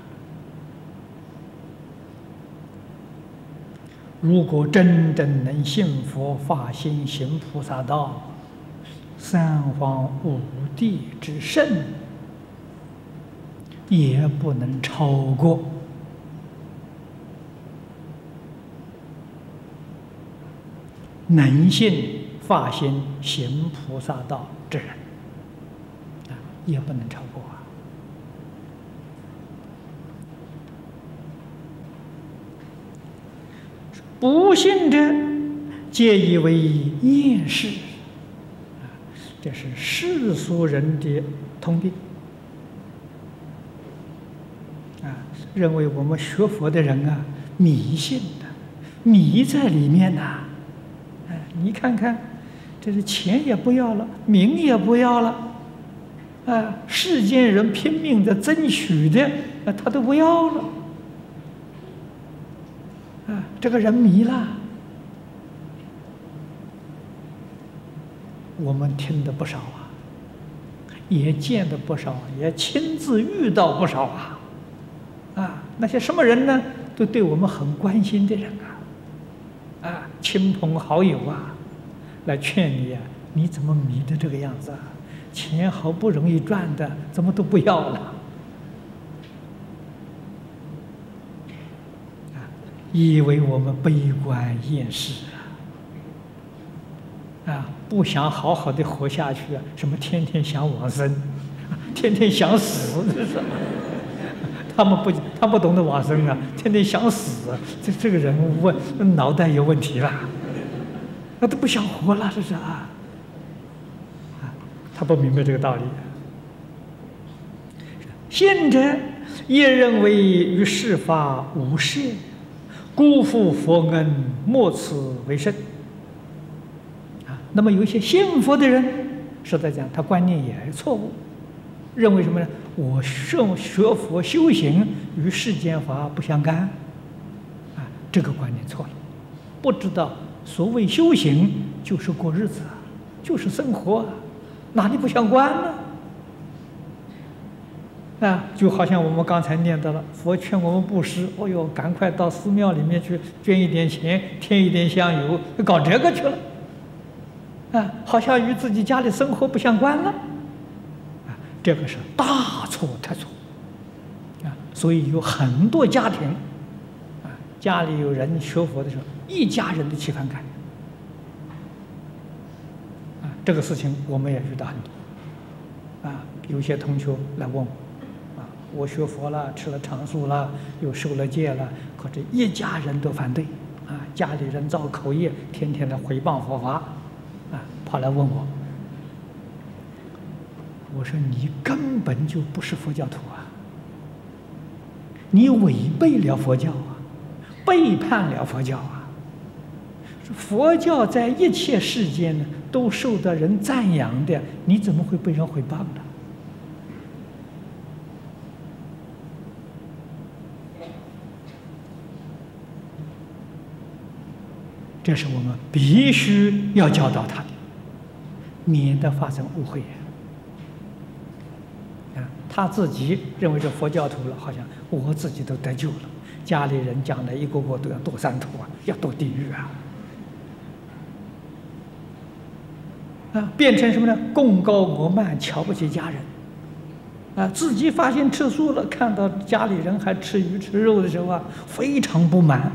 如果真正能信佛法心行菩萨道，三皇五帝之圣也不能超过。能信发心行菩萨道之人，啊，也不能超过啊。不信者，皆以为厌世，啊，这是世俗人的通病，啊，认为我们学佛的人啊，迷信的，迷在里面呐。哎你看看，这是钱也不要了，名也不要了，啊，世间人拼命的争取的，啊，他都不要了，这个人迷了。我们听的不少啊，也见的不少，也亲自遇到不少啊，啊，那些什么人呢？都对我们很关心的人啊，啊，亲朋好友啊。来劝你啊，你怎么迷的这个样子啊？钱好不容易赚的，怎么都不要了？以为我们悲观厌世啊，啊，不想好好的活下去啊？什么天天想往生，天天想死，这是？他们不，他不懂得往生啊，天天想死，这这个人问脑袋有问题了。他都不想活了，这是啊！啊，他不明白这个道理。现者也认为与世法无涉，辜负佛恩，莫此为甚。啊，那么有一些信佛的人，实在讲，他观念也是错误，认为什么呢？我学学佛修行与世间法不相干。啊，这个观念错了，不知道。所谓修行，就是过日子啊，就是生活，哪里不相关呢？啊，就好像我们刚才念到了，佛劝我们布施，哦哟，赶快到寺庙里面去捐一点钱，添一点香油，搞这个去了。啊，好像与自己家里生活不相关了。啊，这个是大错特错。啊，所以有很多家庭，啊，家里有人学佛的时候。一家人的期盼感啊，这个事情我们也遇到很多啊。有些同学来问我，我学佛了，吃了长素了，又受了戒了，可这一家人都反对啊。家里人造口业，天天的毁谤佛法啊，跑来问我我说你根本就不是佛教徒啊！你违背了佛教啊，背叛了佛教啊！佛教在一切世间呢，都受到人赞扬的，你怎么会被人毁谤呢？这是我们必须要教导他的，免得发生误会。啊，他自己认为是佛教徒了，好像我自己都得救了，家里人将来一个个都要堕三途啊，要堕地狱啊！啊，变成什么呢？贡高我慢，瞧不起家人。啊，自己发现吃素了，看到家里人还吃鱼吃肉的时候啊，非常不满，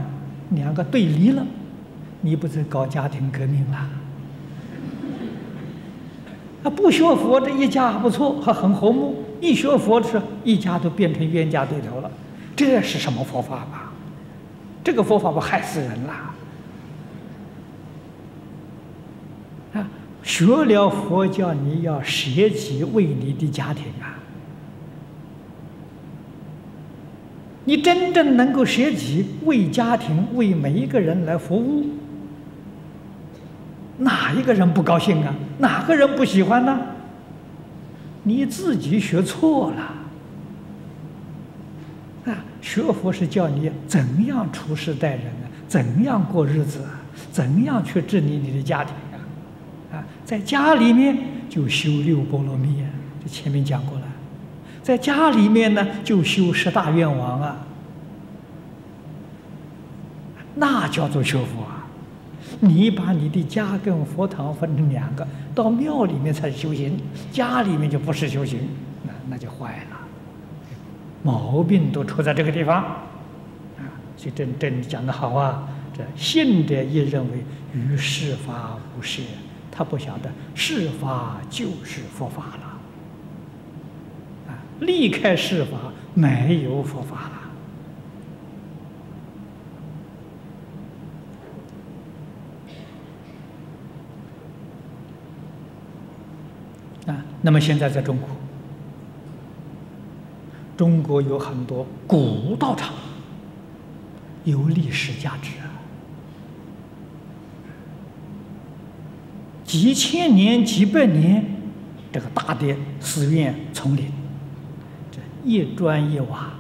两个对立了。你不是搞家庭革命了？啊，不学佛这一家还不错，还很和睦；一学佛的时候，一家都变成冤家对头了。这是什么佛法吧？这个佛法不害死人了？啊！学了佛教，你要舍己为你的家庭啊！你真正能够舍己为家庭、为每一个人来服务，哪一个人不高兴啊？哪个人不喜欢呢？你自己学错了啊！学佛是教你怎样处事待人啊，怎样过日子，怎样去治理你的家庭啊？啊。在家里面就修六波罗蜜啊，这前面讲过了。在家里面呢，就修十大愿王啊，那叫做学佛啊。你把你的家跟佛堂分成两个，到庙里面才是修行，家里面就不是修行，那那就坏了。毛病都出在这个地方啊。所以真真讲的好啊，这信者亦认为与世法无涉。他不晓得世法就是佛法了，啊，离开世法没有佛法，啊，那么现在在中国，中国有很多古道场，有历史价值啊。几千年、几百年，这个大的寺院丛林，这一砖一瓦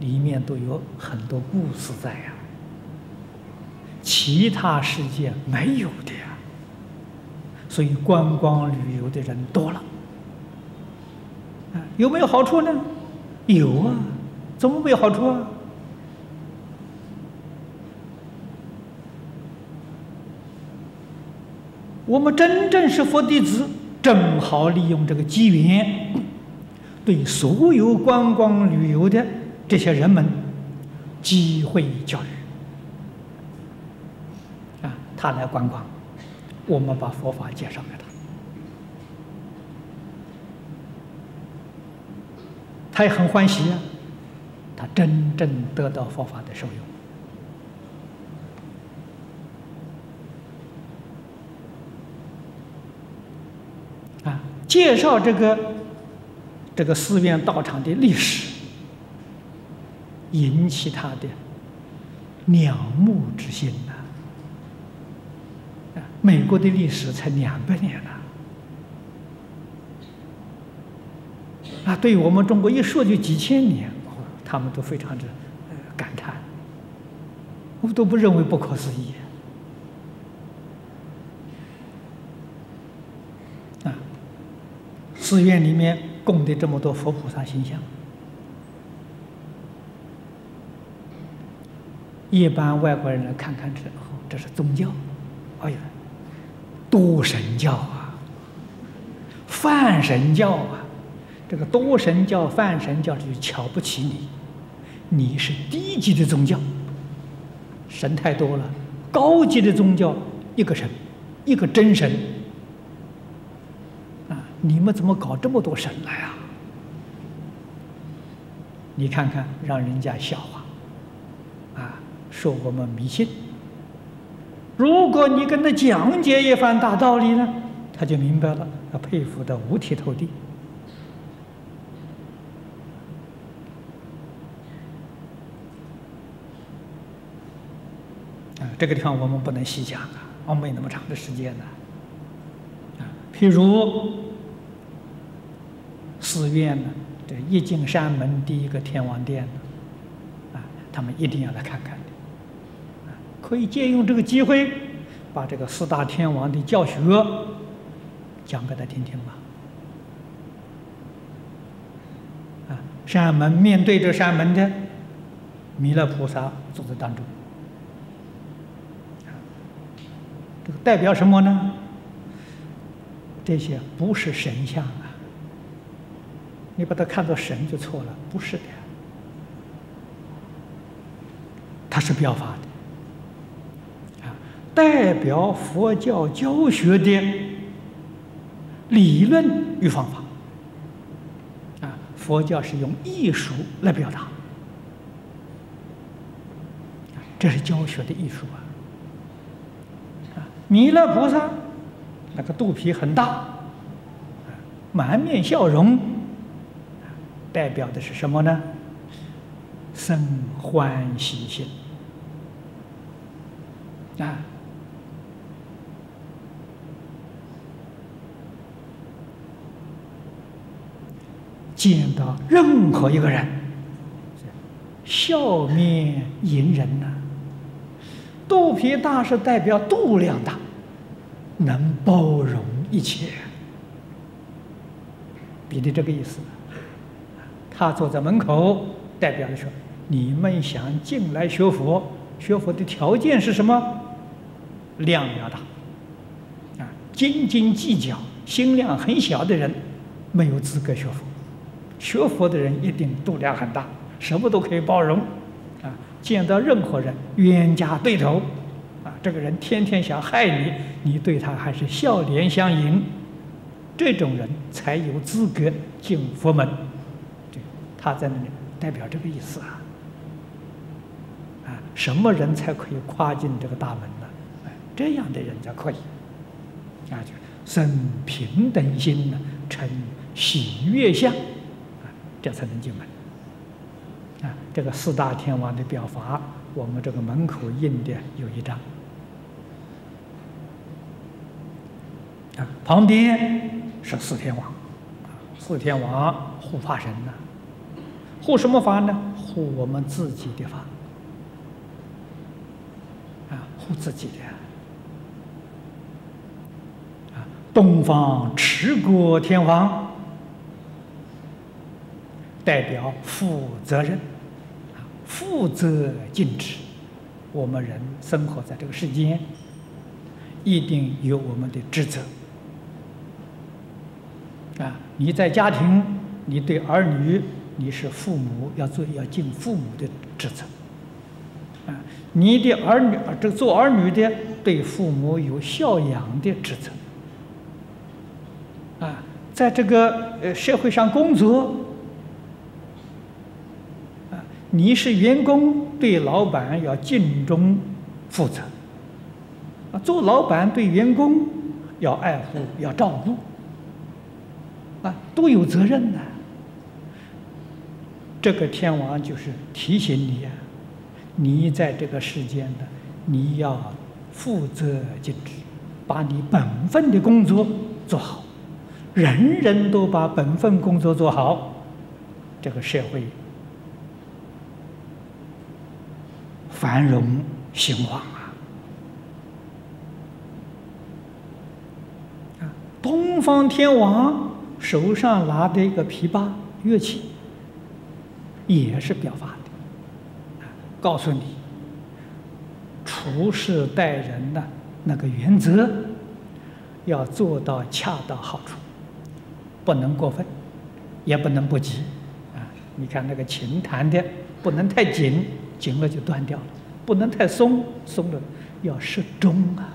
里面都有很多故事在呀，其他世界没有的呀，所以观光旅游的人多了。有没有好处呢？有啊，怎么没有好处啊？我们真正是佛弟子，正好利用这个机缘，对所有观光旅游的这些人们，机会教育。啊，他来观光，我们把佛法介绍给他，他也很欢喜啊，他真正得到佛法的受用啊。介绍这个这个寺院道场的历史，引起他的仰慕之心呐。美国的历史才两百年了，啊，那对于我们中国一说就几千年，他们都非常的感叹，我们都不认为不可思议。啊寺院里面供的这么多佛菩萨形象，一般外国人来看看之后，这是宗教，哎呀，多神教啊，泛神教啊，这个多神教、泛神教就瞧不起你，你是低级的宗教，神太多了，高级的宗教一个神，一个真神。啊你们怎么搞这么多神来啊？你看看，让人家笑话，啊，说我们迷信。如果你跟他讲解一番大道理呢，他就明白了，他佩服的五体投地。啊，这个地方我们不能细讲啊，我们没那么长的时间呢。啊，譬如寺院呢，这一进山门第一个天王殿，啊，他们一定要来看看的。可以借用这个机会，把这个四大天王的教学讲给他听听吧。啊，山门面对着山门的弥勒菩萨坐在当中。这个代表什么呢？这些不是神像啊！你把它看作神就错了，不是的，它是表法的，啊，代表佛教教学的理论与方法，啊，佛教是用艺术来表达，这是教学的艺术啊。弥勒菩萨那个肚皮很大，满面笑容，代表的是什么呢？生欢喜心啊！见到任何一个人，笑面迎人呐。肚皮大是代表度量大，能包容一切，比的这个意思。他坐在门口，代表的说：你们想进来学佛，学佛的条件是什么？量要大，啊，斤斤计较、心量很小的人，没有资格学佛。学佛的人一定度量很大，什么都可以包容。见到任何人冤家对头，啊，这个人天天想害你，你对他还是笑脸相迎，这种人才有资格进佛门。对，他在那里代表这个意思啊。啊，什么人才可以跨进这个大门呢？哎，这样的人才可以。啊，就生平等心呢，成喜悦相，啊，这才能进门。这个四大天王的表法，我们这个门口印的有一张。啊，旁边是四天王，四天王护法神呢，护什么法呢？护我们自己的法，啊，护自己的。啊，东方持国天王代表负责任。负责尽职，我们人生活在这个世间，一定有我们的职责。啊，你在家庭，你对儿女，你是父母，要做要尽父母的职责。啊，你的儿女，这做儿女的对父母有孝养的职责。啊，在这个呃社会上工作。你是员工，对老板要尽忠负责。啊，做老板对员工要爱护、要照顾，啊，都有责任的。这个天王就是提醒你呀，你在这个世间的，你要负责尽职，把你本分的工作做好。人人都把本分工作做好，这个社会。繁荣兴旺啊！啊，东方天王手上拿的一个琵琶乐器，也是表法的，告诉你处事待人的那个原则，要做到恰到好处，不能过分，也不能不急啊！你看那个琴弹的，不能太紧。紧了就断掉了，不能太松，松了要适中啊。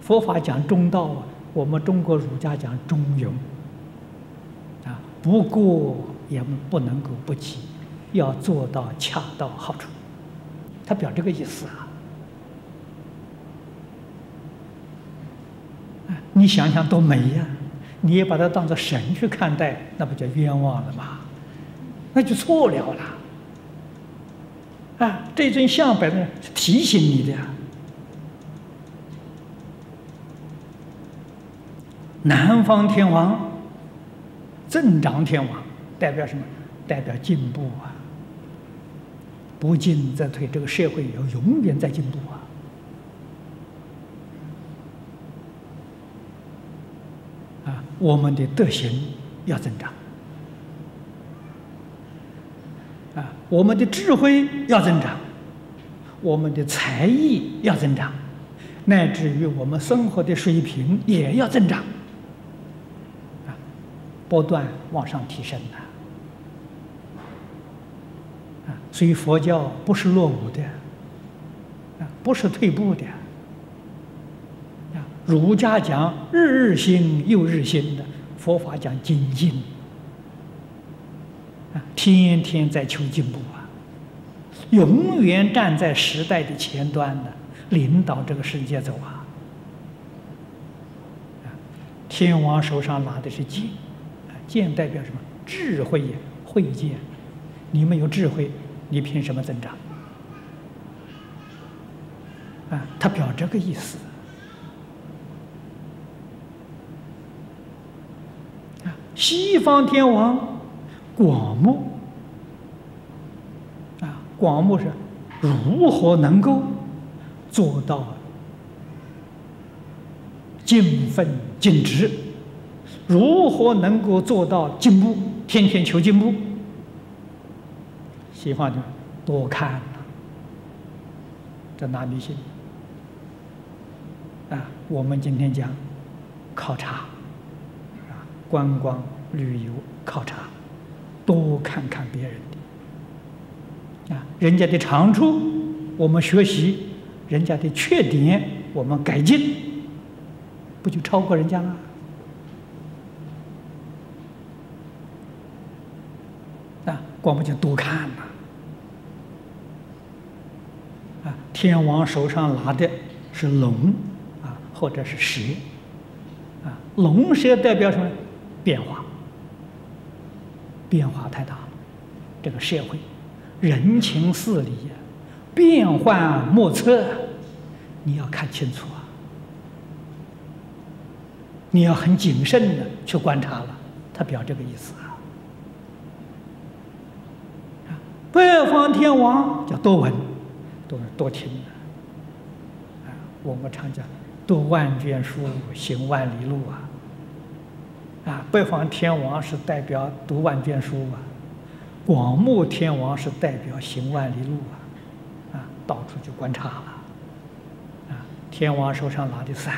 佛法讲中道啊，我们中国儒家讲中庸啊，不过也不能够不急，要做到恰到好处。他表这个意思啊。你想想多美呀！你也把它当做神去看待，那不叫冤枉了吗？那就错了了。啊，这尊像摆在是提醒你的呀。南方天王、镇长天王代表什么？代表进步啊！不进则退，这个社会要永远在进步啊！啊，我们的德行要增长，啊，我们的智慧要增长，我们的才艺要增长，乃至于我们生活的水平也要增长。啊不断往上提升的，啊，所以佛教不是落伍的，啊，不是退步的，啊，儒家讲日日新又日新的，佛法讲精进，天天在求进步啊，永远站在时代的前端的，领导这个世界走啊，天王手上拿的是剑。剑代表什么？智慧呀，慧剑。你没有智慧，你凭什么增长？啊，他表这个意思。啊，西方天王广目。啊，广目是如何能够做到尽分尽职？如何能够做到进步？天天求进步。西方就多看，这哪里行？啊，我们今天讲考察，啊，观光旅游考察，多看看别人的，啊，人家的长处我们学习，人家的缺点我们改进，不就超过人家了？光不就多看嘛？啊，天王手上拿的是龙啊，或者是蛇啊，龙蛇代表什么？变化，变化太大了。这个社会人情事理呀，变幻莫测，你要看清楚啊！你要很谨慎的去观察了，他表这个意思啊。北方天王叫多闻，多多听啊！我们常讲读万卷书，行万里路啊！啊，北方天王是代表读万卷书啊，广目天王是代表行万里路啊！啊，到处去观察了啊！天王手上拿的伞，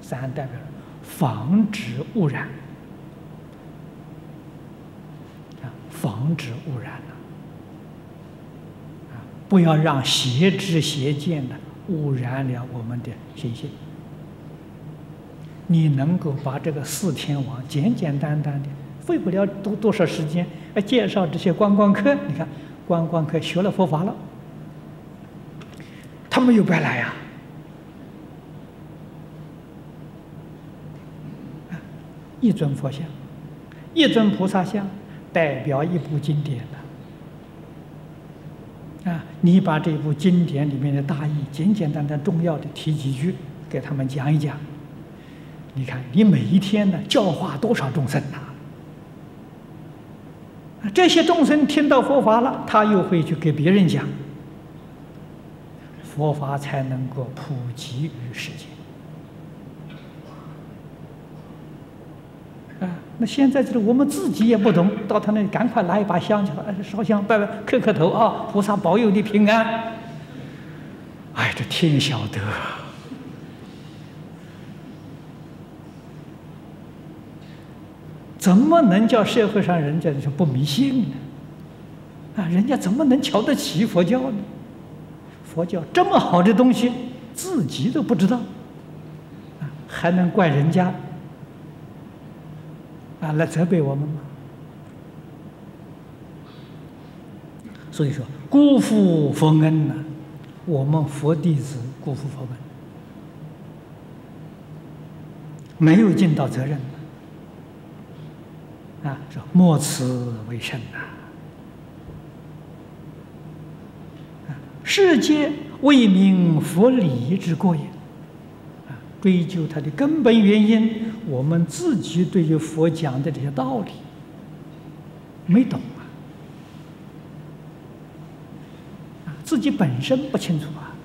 伞代表防止污染啊，防止污染啊。不要让邪知邪见的污染了我们的心性。你能够把这个四天王简简单单的，费不了多多少时间，来介绍这些观光客。你看，观光客学了佛法了，他没有白来呀。一尊佛像，一尊菩萨像，代表一部经典的。啊，你把这部经典里面的大意简简单单、重要的提几句，给他们讲一讲。你看，你每一天呢教化多少众生呐？这些众生听到佛法了，他又会去给别人讲，佛法才能够普及于世界。那现在就是我们自己也不懂，到他那里赶快拿一把香去了，烧香拜拜，磕磕头啊，菩萨保佑你平安。哎，这天晓得，怎么能叫社会上人家就不迷信呢？啊，人家怎么能瞧得起佛教呢？佛教这么好的东西，自己都不知道，还能怪人家？啊，来责备我们吗？所以说，辜负佛恩呢，我们佛弟子辜负佛恩，没有尽到责任。啊，说莫此为甚呐！啊，世界为民佛理之过也。啊，追究它的根本原因，我们自己对于佛讲的这些道理没懂，啊，自己本身不清楚啊，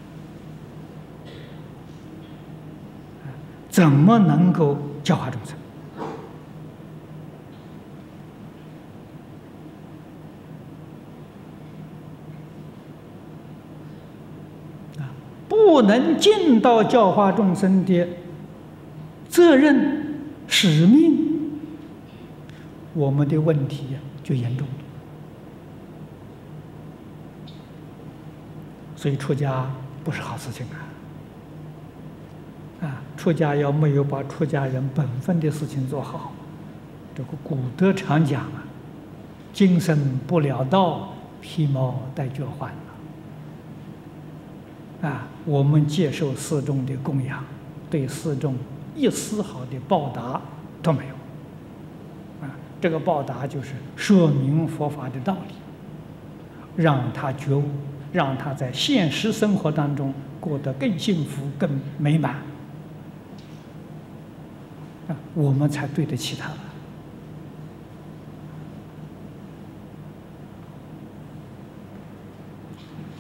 怎么能够教化众生？不能尽到教化众生的责任使命，我们的问题就严重了。所以出家不是好事情啊！啊，出家要没有把出家人本分的事情做好，这个古德常讲啊：“今生不了道，披毛戴角换。”我们接受四众的供养，对四众一丝毫的报答都没有。啊，这个报答就是说明佛法的道理，让他觉悟，让他在现实生活当中过得更幸福、更美满。啊，我们才对得起他。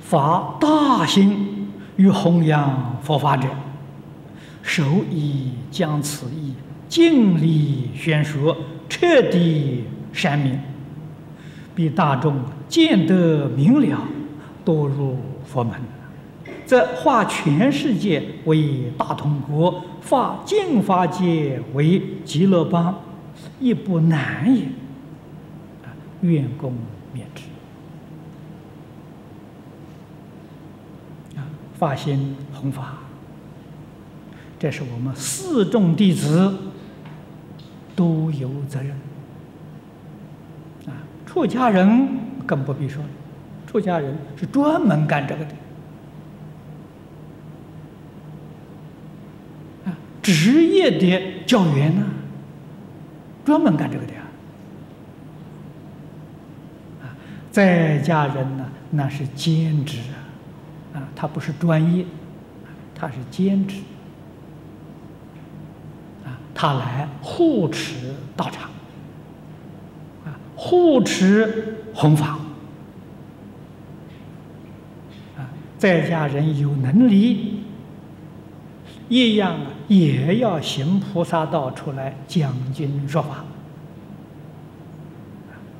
发大心。欲弘扬佛法者，首以将此意尽力宣说，彻底善明，比大众见得明了，多入佛门，则化全世界为大同国，化净法界为极乐邦，亦不难也。愿共勉之。发心弘法，这是我们四众弟子都有责任。啊，出家人更不必说了，出家人是专门干这个的。啊，职业的教员呢，专门干这个的。啊，在家人呢，那是兼职啊。他不是专业，他是兼职。啊，他来护持道场，啊，护持弘法。啊，在家人有能力，一样啊，也要行菩萨道出来讲经说法。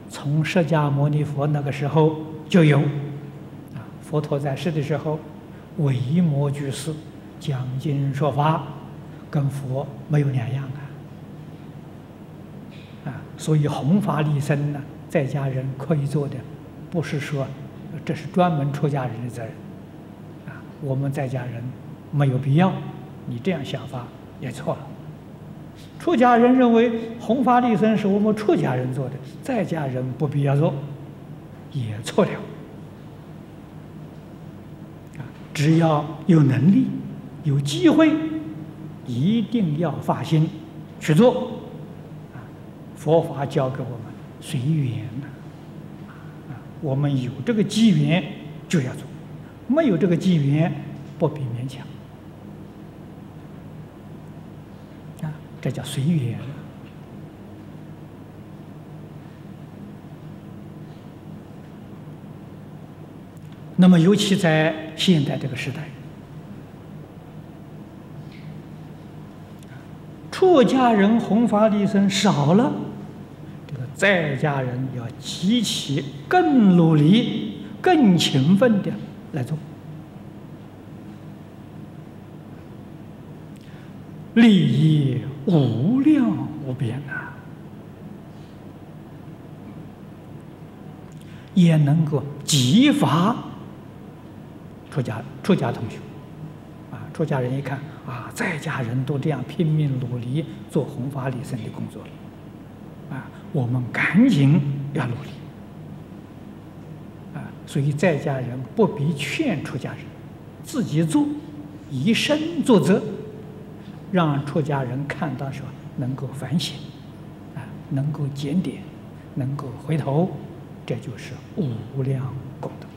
从释迦牟尼佛那个时候就有。啊佛陀在世的时候，为摩居士讲经说法，跟佛没有两样啊！啊，所以弘法利生呢，在家人可以做的，不是说这是专门出家人的责任啊。我们在家人没有必要，你这样想法也错了。出家人认为弘法利生是我们出家人做的，在家人不必要做，也错了。只要有能力、有机会，一定要发心去做。佛法教给我们随缘啊，我们有这个机缘就要做，没有这个机缘不必勉强。啊，这叫随缘。那么，尤其在现代这个时代，出家人弘法利生少了，这个在家人要极其更努力、更勤奋的来做，利益无量无边啊，也能够激发。出家出家同学，啊，出家人一看啊，在家人都这样拼命努力做弘法利生的工作了，啊，我们赶紧要努力，啊，所以在家人不必劝出家人，自己做，以身作则，让出家人看到时候能够反省，啊，能够检点，能够回头，这就是无量功德。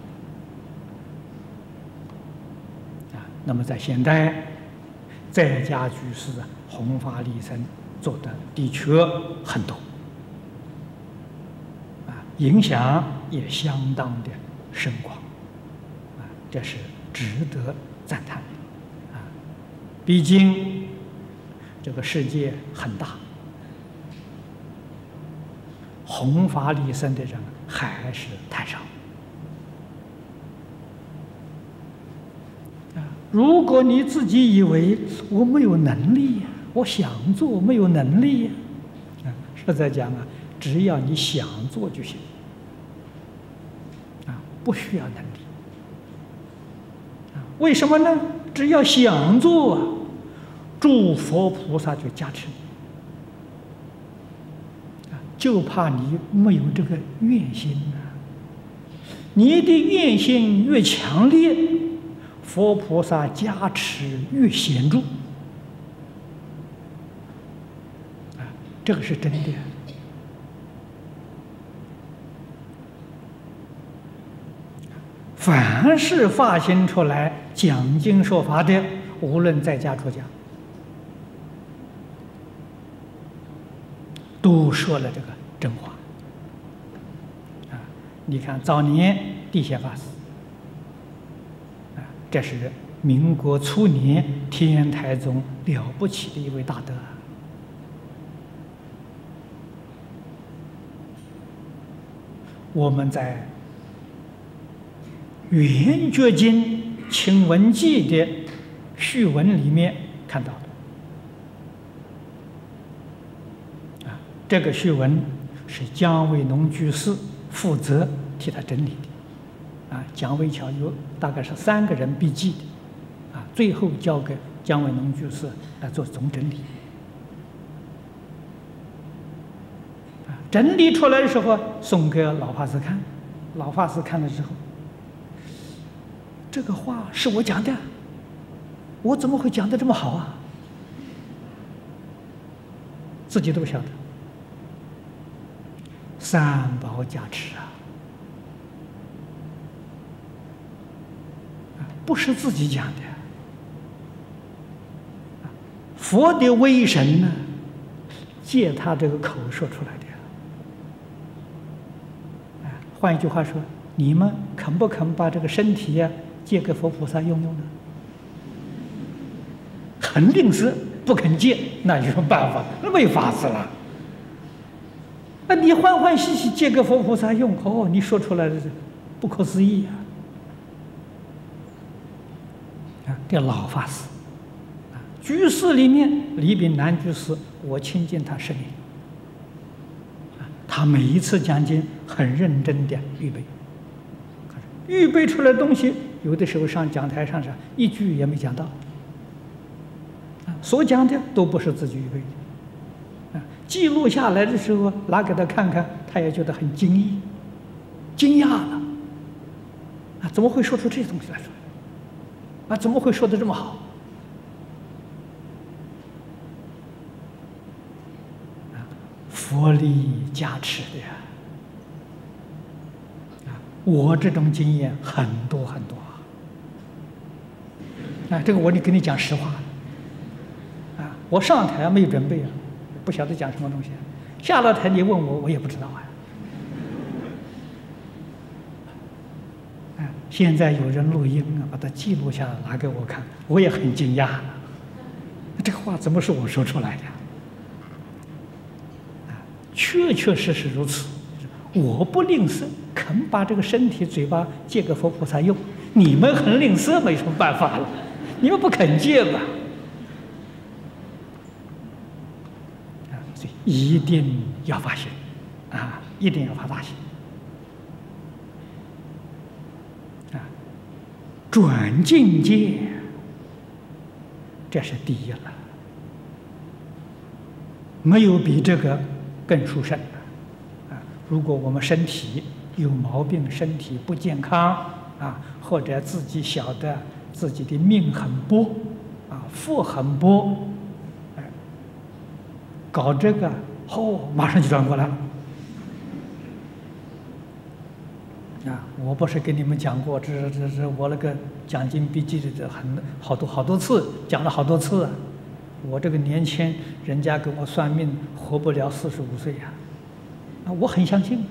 那么在现代，在家居士弘法利生做的的确很多，啊，影响也相当的深广，啊，这是值得赞叹的，啊，毕竟这个世界很大，弘法利生的人还是太少。如果你自己以为我没有能力呀，我想做没有能力呀，啊，实在讲啊，只要你想做就行，啊，不需要能力，啊，为什么呢？只要想做啊，诸佛菩萨就加持，啊，就怕你没有这个愿心啊，你的愿心越强烈。佛菩萨加持越显著，啊，这个是真的。凡是发心出来讲经说法的，无论在家出家，都说了这个真话。啊，你看早年地显法师。这是民国初年天台宗了不起的一位大德。我们在《圆觉经清文记》的序文里面看到的，啊，这个序文是姜维农居士负责替他整理的。啊，蒋维桥有大概是三个人笔记的，啊，最后交给姜伟农居士来做总整理。啊，整理出来的时候送给老法师看，老法师看了之后，这个话是我讲的，我怎么会讲的这么好啊？自己都不晓得，三宝加持啊！不是自己讲的，佛的威神呢，借他这个口说出来的。换一句话说，你们肯不肯把这个身体呀借给佛菩萨用用呢？肯定是，不肯借，那有什么办法？那没法子了。那你欢欢喜喜借给佛菩萨用，哦，你说出来的是不可思议啊！啊这老法师，啊，居士里面李炳南居士，我亲近他十年，啊，他每一次讲经很认真的预备，预备出来东西，有的时候上讲台上是一句也没讲到，啊，所讲的都不是自己预备。的，啊，记录下来的时候拿给他看看，他也觉得很惊异，惊讶了，啊，怎么会说出这些东西来？啊，怎么会说的这么好？佛力加持的呀！啊，我这种经验很多很多啊。啊，这个我得跟你讲实话。啊，我上台没有准备啊，不晓得讲什么东西。下了台你问我，我也不知道啊。现在有人录音啊，把它记录下来拿给我看，我也很惊讶。这个话怎么是我说出来的？啊，确确实实如此。我不吝啬，肯把这个身体、嘴巴借给佛菩萨用。你们很吝啬，没什么办法了。你们不肯借吧？啊，所以一定要发心，啊，一定要发大心。转境界，这是第一了，没有比这个更殊胜的。啊，如果我们身体有毛病，身体不健康啊，或者自己晓得自己的命很薄，啊，福很薄，搞这个，嚯，马上就转过来了。啊，我不是跟你们讲过，这这这我那个讲经笔记的这很好多好多次讲了好多次，啊我这个年轻人家给我算命活不了四十五岁呀，啊，我很相信，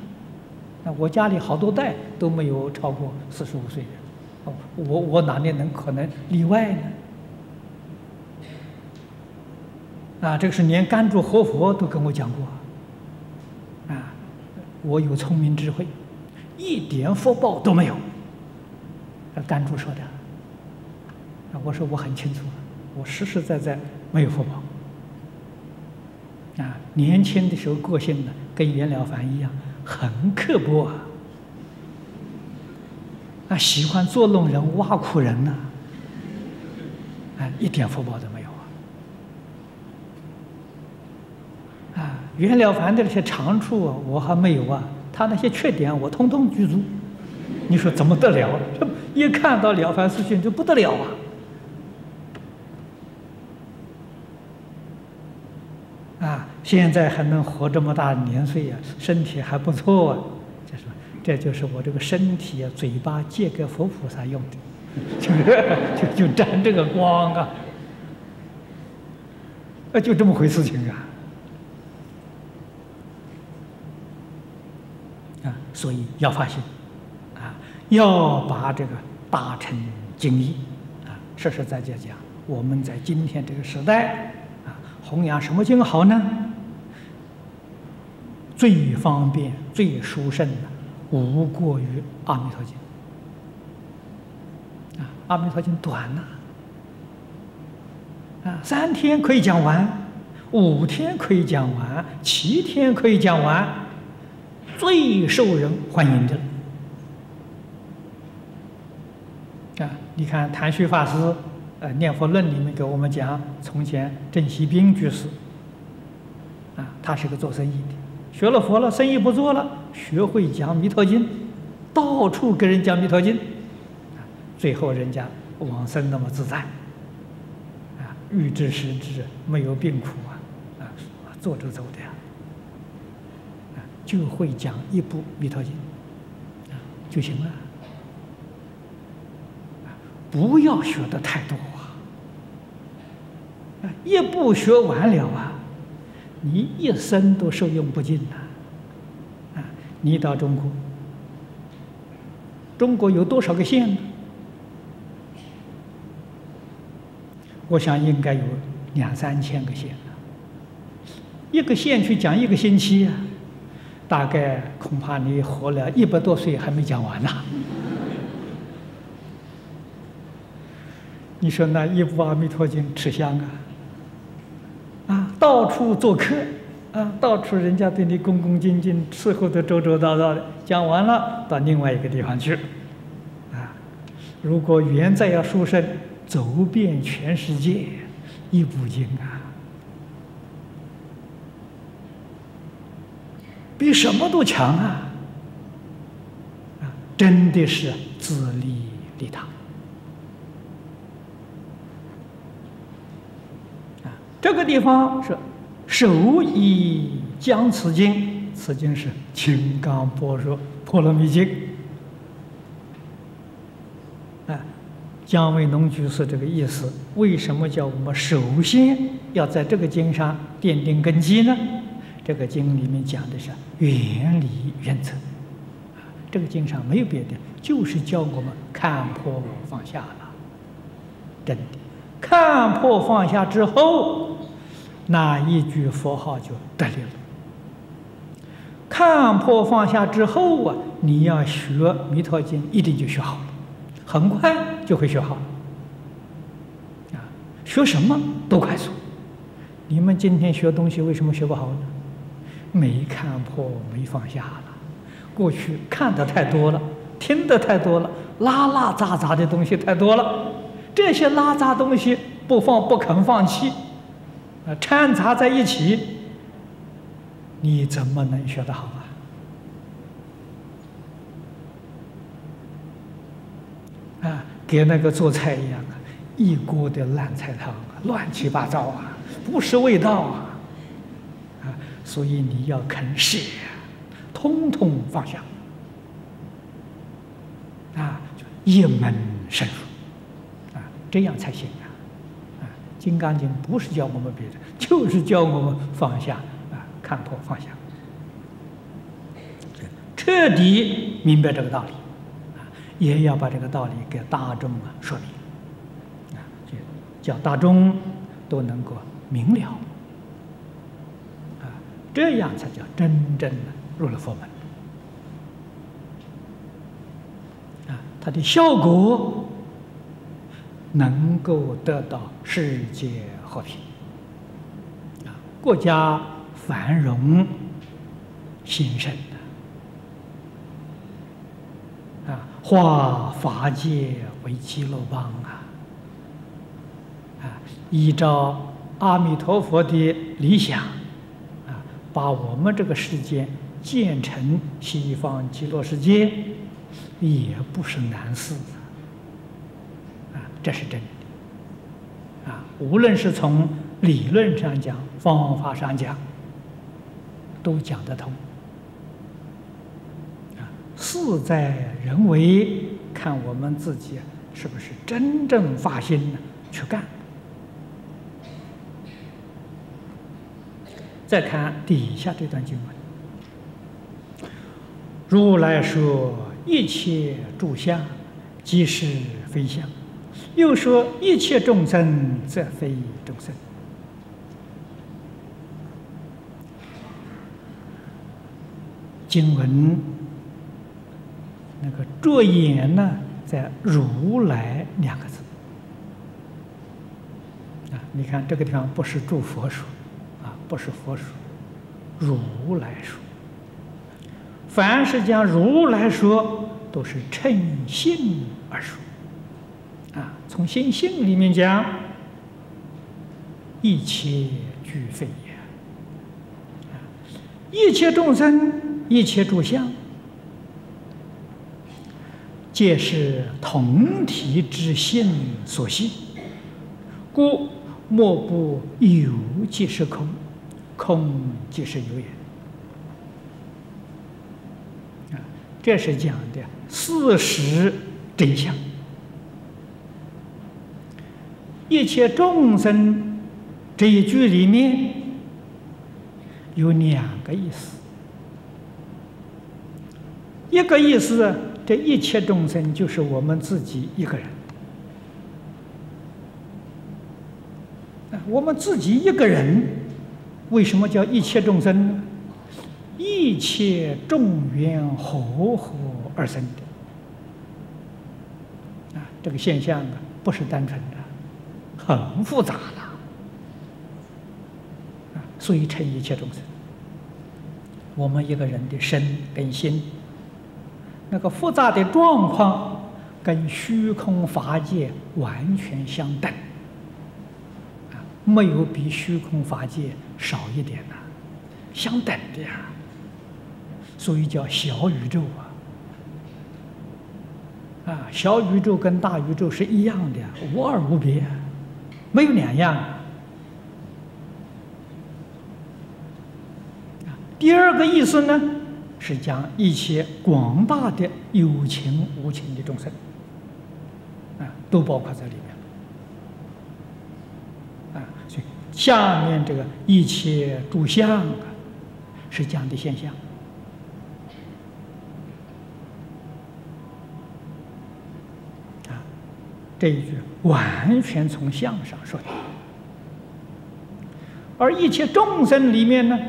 啊，我家里好多代都没有超过四十五岁的，哦，我我哪里能可能例外呢？啊，这个是连甘珠活佛都跟我讲过，啊，我有聪明智慧。一点福报都没有，甘珠说的。啊，我说我很清楚，我实实在在没有福报。啊，年轻的时候个性呢，跟袁了凡一样，很刻薄啊，喜欢捉弄人、挖苦人呐，啊，一点福报都没有啊。啊，袁了凡的那些长处啊，我还没有啊。他那些缺点我通通具足，你说怎么得了？这一看到《了凡四训》就不得了啊！啊，现在还能活这么大年岁呀，身体还不错啊。就说这就是我这个身体啊，嘴巴借给佛菩萨用的，就就沾这个光啊，啊，就这么回事情啊。所以要发心，啊，要把这个大乘经义，啊，实实在在讲，我们在今天这个时代，啊，弘扬什么经好呢？最方便、最殊胜的，无过于《阿弥陀经》。啊，《阿弥陀经》短呐，啊，三天可以讲完，五天可以讲完，七天可以讲完。最受人欢迎的啊！你看谭旭法师呃《念佛论》里面给我们讲，从前郑锡兵居士啊，他是个做生意的，学了佛了，生意不做了，学会讲《弥陀经》，到处跟人讲《弥陀经》，最后人家往生那么自在啊，欲知时知，没有病苦啊啊，坐着走的呀。就会讲一部《弥陀经》啊就行了，不要学的太多啊！一部学完了啊，你一生都受用不尽呐！啊，你到中国，中国有多少个县呢？我想应该有两三千个县一个县去讲一个星期啊！大概恐怕你活了一百多岁还没讲完呢。你说那一部《阿弥陀经》吃香啊？啊，到处做客，啊，到处人家对你恭恭敬敬，伺候的周周到到的。讲完了，到另外一个地方去。啊，如果缘再要殊胜，走遍全世界，一部经啊。比什么都强啊！啊，真的是自利利他。啊，这个地方是手以将此经，此经是《金刚般若波罗蜜经》。啊，姜维农居士这个意思，为什么叫我们首先要在这个经上奠定根基呢？这个经里面讲的是原理原则，啊，这个经上没有别的，就是教我们看破放下了。真的，看破放下之后，那一句佛号就得力了。看破放下之后啊，你要学弥陀经，一定就学好了，很快就会学好。啊，学什么都快速。你们今天学东西为什么学不好呢？没看破，没放下了。过去看的太多了，听的太多了，拉拉杂杂的东西太多了。这些拉杂东西不放，不肯放弃，啊，掺杂在一起，你怎么能学得好啊？啊，跟那个做菜一样啊，一锅的烂菜汤，乱七八糟啊，不是味道啊。所以你要肯舍，通通放下。啊一门深入，啊，这样才行啊！啊，《金刚经》不是教我们别的，就是教我们放下啊，看破放下，彻底明白这个道理，啊，也要把这个道理给大众啊说明，啊，就叫大众都能够明了，这样才叫真正的入了佛门。啊。它的效果能够得到世界和平，啊，国家繁荣兴盛，啊，化法界为极乐邦啊，啊，依照阿弥陀佛的理想，把我们这个世界建成西方极乐世界。也不是难事，啊，这是真的，啊，无论是从理论上讲，方法上讲，都讲得通，啊，事在人为，看我们自己是不是真正发心呢去干。再看底下这段经文，如来说。一切诸相，即是非相；又说一切众生，则非众生。经文那个着眼呢，在“如来”两个字啊。你看这个地方不是诸佛说，不是佛说，如来说。凡是讲如来说，都是称性而说，啊，从心性里面讲，一切俱非也，一切众生，一切诸相，皆是同体之性所现，故莫不有即是空，空即是有也。这是讲的事实真相。一切众生这一句里面有两个意思，一个意思，这一切众生就是我们自己一个人。我们自己一个人，为什么叫一切众生呢？一切众缘和合而生的啊，这个现象啊，不是单纯的，很复杂的啊，所以称一切众生。我们一个人的身跟心，那个复杂的状况，跟虚空法界完全相等啊，没有比虚空法界少一点的，相等的呀。所以叫小宇宙啊，啊，小宇宙跟大宇宙是一样的，无二无别，没有两样。第二个意思呢，是讲一切广大的有情无情的众生，啊，都包括在里。啊，所以下面这个一切诸相啊，是讲的现象。啊这一句完全从相上说的，而一切众生里面呢，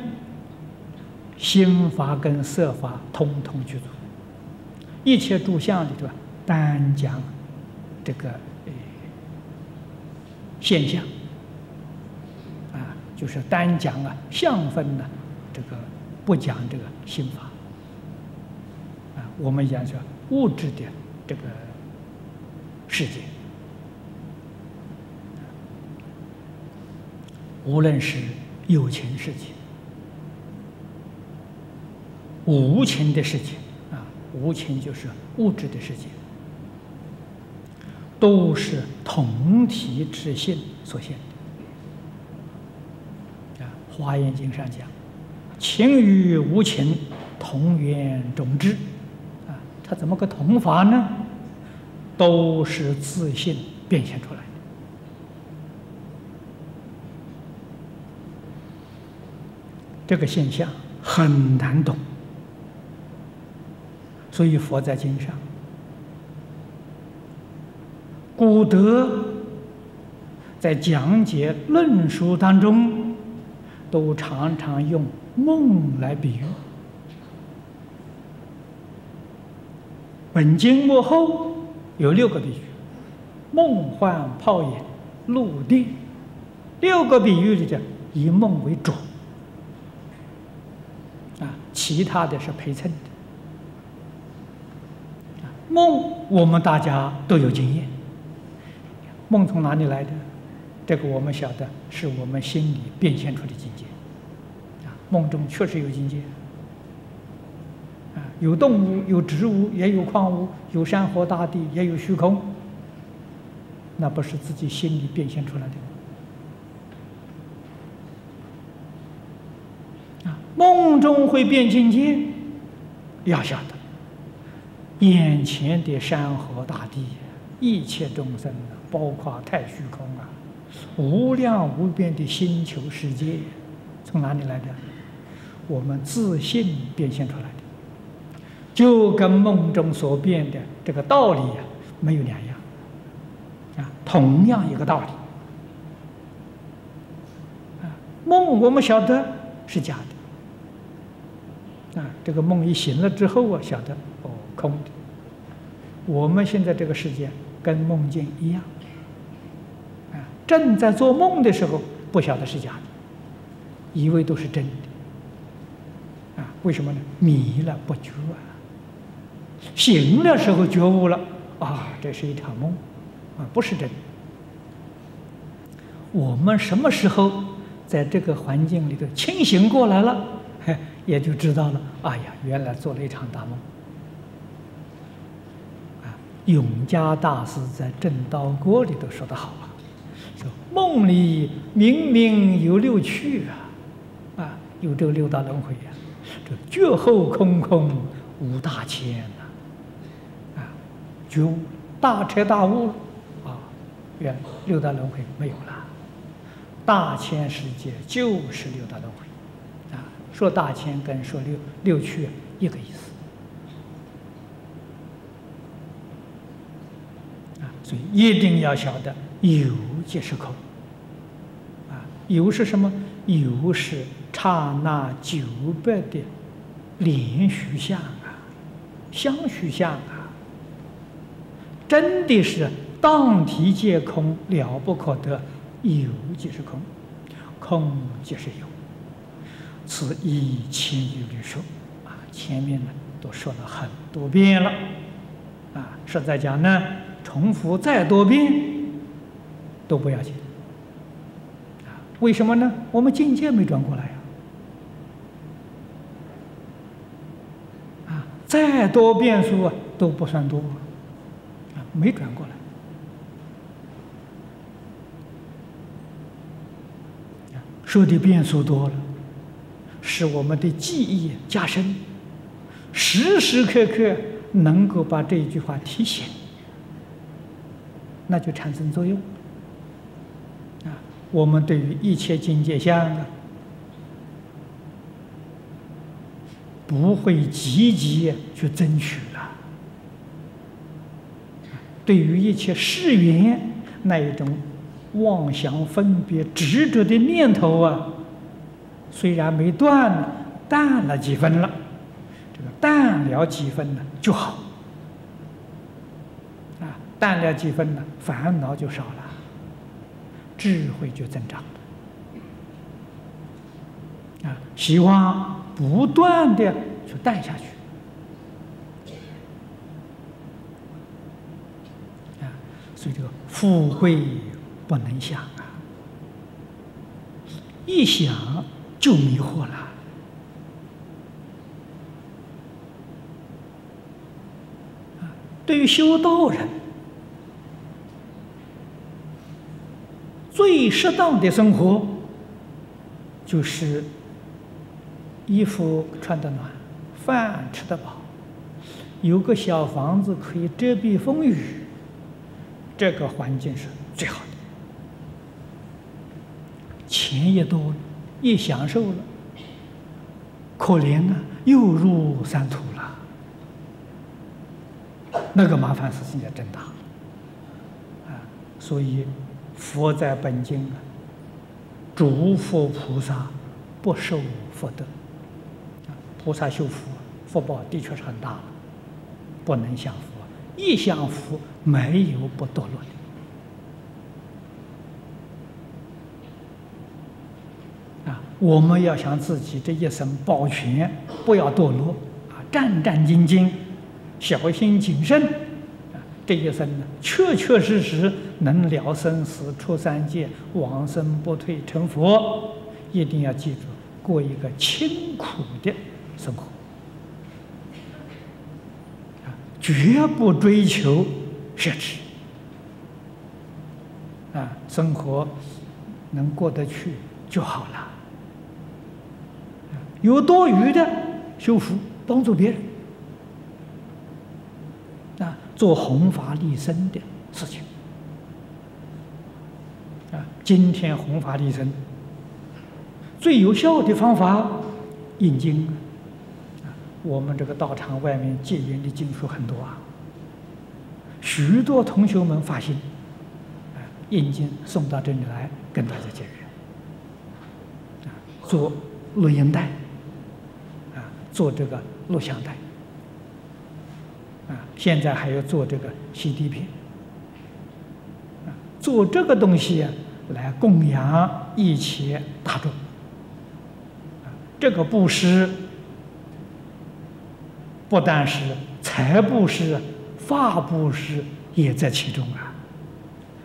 心法跟色法通通具足。一切诸相里头单讲这个现象，就是单讲啊相分呢，这个不讲这个心法啊。我们讲说物质的这个世界。无论是有情世界、无情的世界啊，无情就是物质的世界，都是同体之性所现。《华严经》上讲，情与无情同源种之，啊，它怎么个同法呢？都是自信变现出来的。这个现象很难懂，所以佛在经上，古德在讲解论述当中，都常常用梦来比喻。本经幕后有六个比喻：梦幻泡影、露电，六个比喻里头以梦为主。啊其他的是陪衬的。梦我们大家都有经验。梦从哪里来的？这个我们晓得，是我们心里变现出的境界。啊，梦中确实有境界。啊，有动物，有植物，也有矿物，有山河大地，也有虚空。那不是自己心里变现出来的。啊梦中会变境界，要晓得，眼前的山河大地，一切众生啊，包括太虚空啊，无量无边的星球世界，从哪里来的？我们自信变现出来的，就跟梦中所变的这个道理呀，没有两样，啊，同样一个道理，啊，梦我们晓得是假的。啊，这个梦一醒了之后啊，晓得哦，空的。我们现在这个世界跟梦境一样，正在做梦的时候不晓得是假的，以为都是真的。啊，为什么呢？迷了不觉啊。醒的时候觉悟了，啊，这是一场梦，啊，不是真的。我们什么时候在这个环境里头清醒过来了？嘿。也就知道了，哎呀，原来做了一场大梦。啊，永嘉大师在《正道歌》里头说的好啊，梦里明明有六趣啊，啊，有这个六大轮回呀，这觉后空空无大千呐，啊，觉悟大彻大悟了，啊，原六大轮回没有了，大千世界就是六大轮回啊。说大千跟说六六趣一个意思啊，所以一定要晓得有即是空啊，有是什么？有是刹那九百的连续相啊，相续相啊，真的是当体皆空，了不可得。有即是空，空即是有。此一千余律说，啊，前面呢都说了很多遍了，啊，实在讲呢，重复再多遍都不要紧，为什么呢？我们境界没转过来呀，啊，再多变数啊都不算多，啊，没转过来，说的变数多了。使我们的记忆加深，时时刻刻能够把这一句话提醒，那就产生作用。我们对于一切境界相啊，不会积极去争取了。对于一切事缘那一种妄想、分别、执着的念头啊。虽然没断，淡了几分了，这个淡了几分呢就好，啊，淡了几分呢，烦恼就少了，智慧就增长了，啊，希望不断的去淡下去，啊，所以这个富贵不能想啊，一想。就迷惑了。对于修道人，最适当的生活，就是衣服穿得暖，饭吃得饱，有个小房子可以遮蔽风雨，这个环境是最好的，钱也多了，也享受了，可怜啊，又入三途了，那个麻烦事情也真大啊！所以佛在本经啊，诸佛菩萨不受福德，菩萨修福，福报的确是很大，不能享福。一享福，没有不堕落的啊！我们要想自己这一生保全，不要堕落啊！战战兢兢，小心谨慎！这一生呢，确确实实能了生死、出三界、往生不退、成佛，一定要记住，过一个清苦的生活。绝不追求奢侈啊，生活能过得去就好了。有多余的修福，帮助别人，做弘法利生的事情啊。今天弘法利生最有效的方法，印经。我们这个道场外面戒烟的经书很多啊，许多同学们发心，啊，印经送到这里来跟大家结缘，啊，做录音带，啊，做这个录像带，啊，现在还要做这个 CD 片，啊，做这个东西，来供养一切大众，这个布施。不但是财布施、法布施也在其中啊。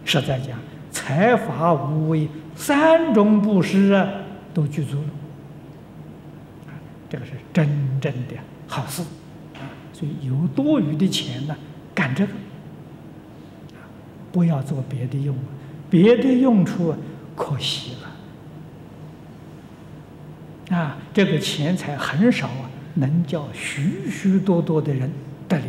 实在讲，财法无为三种布施啊，都具足了。这个是真正的好事。所以有多余的钱呢，干这个不要做别的用，别的用处可惜了啊。这个钱财很少啊。能叫许许多多的人得利。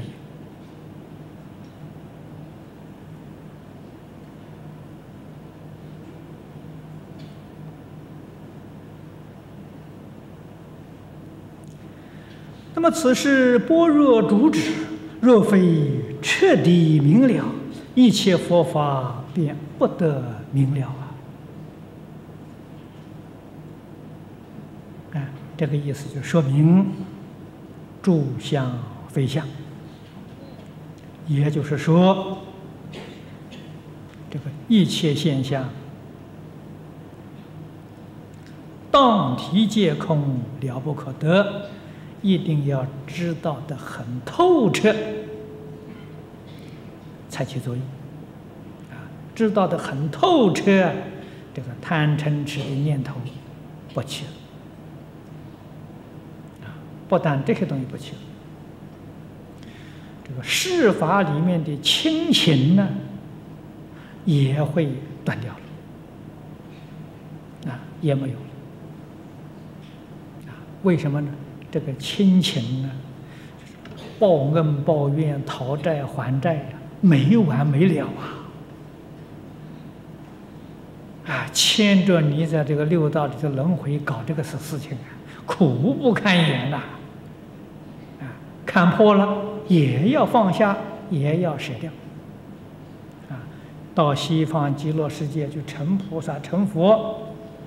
那么此事般若主旨，若非彻底明了，一切佛法便不得明了啊！啊，这个意思就说明。住相非相，也就是说，这个一切现象，当体皆空，了不可得，一定要知道的很透彻，才起作用。啊，知道的很透彻，这个贪嗔痴的念头不起了。不但这些东西不起，这个世法里面的亲情呢，也会断掉了，啊，也没有了，啊，为什么呢？这个亲情呢，报恩报怨、讨债还债呀，没完没了啊，啊，牵着你在这个六道里的轮回搞这个事事情啊，苦不堪言呐。看破了，也要放下，也要舍掉。啊，到西方极乐世界就成菩萨、成佛，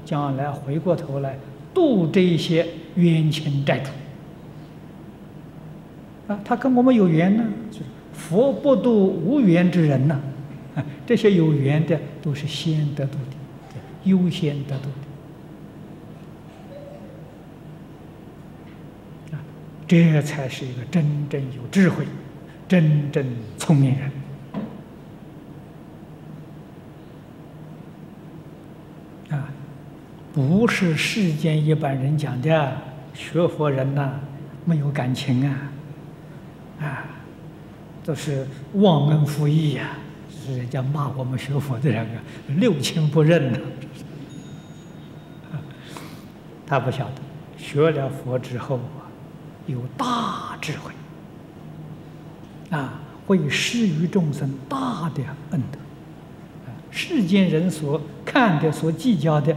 将来回过头来度这一些冤亲债主。啊，他跟我们有缘呢，就是佛不度无缘之人呐。啊，这些有缘的都是先得度的，优先得度的。这才是一个真正有智慧、真正聪明人啊！不是世间一般人讲的学佛人呐，没有感情啊，啊，都是忘恩负义呀！是人家骂我们学佛的人啊，六亲不认呐。他不晓得，学了佛之后啊。有大智慧啊，会施于众生大的恩德。世间人所看的、所计较的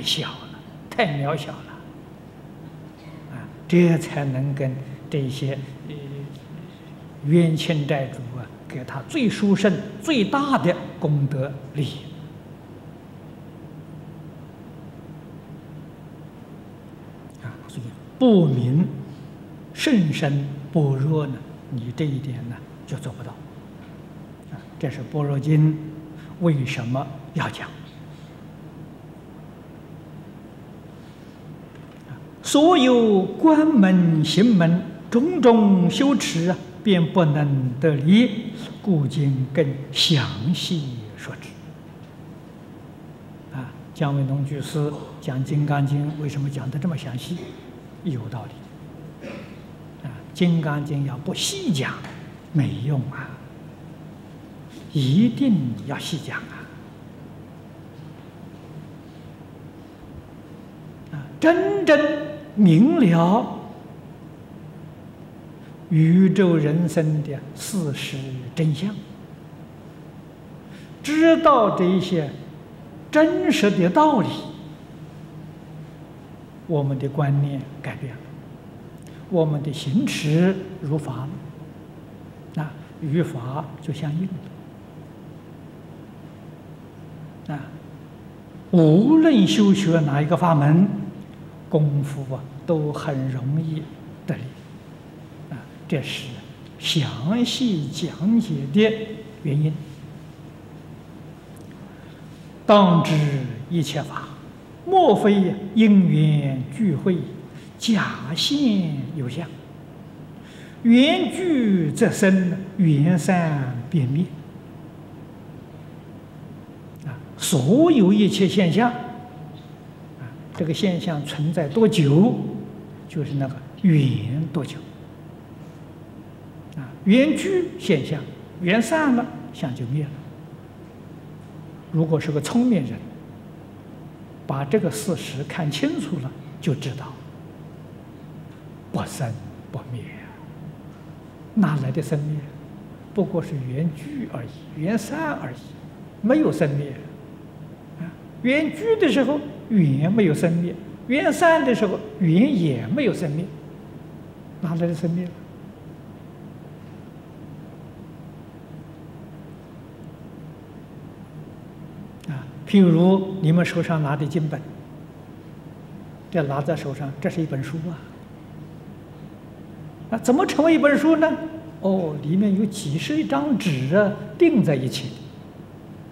太小了，太渺小了。啊，这才能跟这些呃冤亲债主啊，给他最殊胜、最大的功德利益。啊，所以不明甚深般若呢，你这一点呢就做不到。啊，这是《般若经》。为什么要讲？所有关门行门种种修持啊，便不能得力，故今更详细说之。啊，姜文龙居士讲《金刚经》，为什么讲的这么详细？有道理。啊，《金刚经》要不细讲，没用啊。一定要细讲啊！啊，真正明了宇宙人生的事实真相，知道这一些真实的道理，我们的观念改变了，我们的行持如法了，啊，与法就相应了。啊，无论修学哪一个法门，功夫啊都很容易得。啊，这是详细讲解的原因。当知一切法，莫非因缘聚会，假现有相。缘聚则生，缘散便灭。啊所有一切现象，这个现象存在多久，就是那个缘多久。啊，缘聚现象，缘散了，相就灭了。如果是个聪明人，把这个事实看清楚了，就知道不生不灭，哪来的生灭？不过是缘聚而已，缘散而已，没有生灭。缘聚的时候，缘没有生灭；缘散的时候，缘也没有生灭。哪来的生灭？啊，譬如你们手上拿的经本，这拿在手上，这是一本书啊。啊，怎么成为一本书呢？哦，里面有几十张纸啊，钉在一起。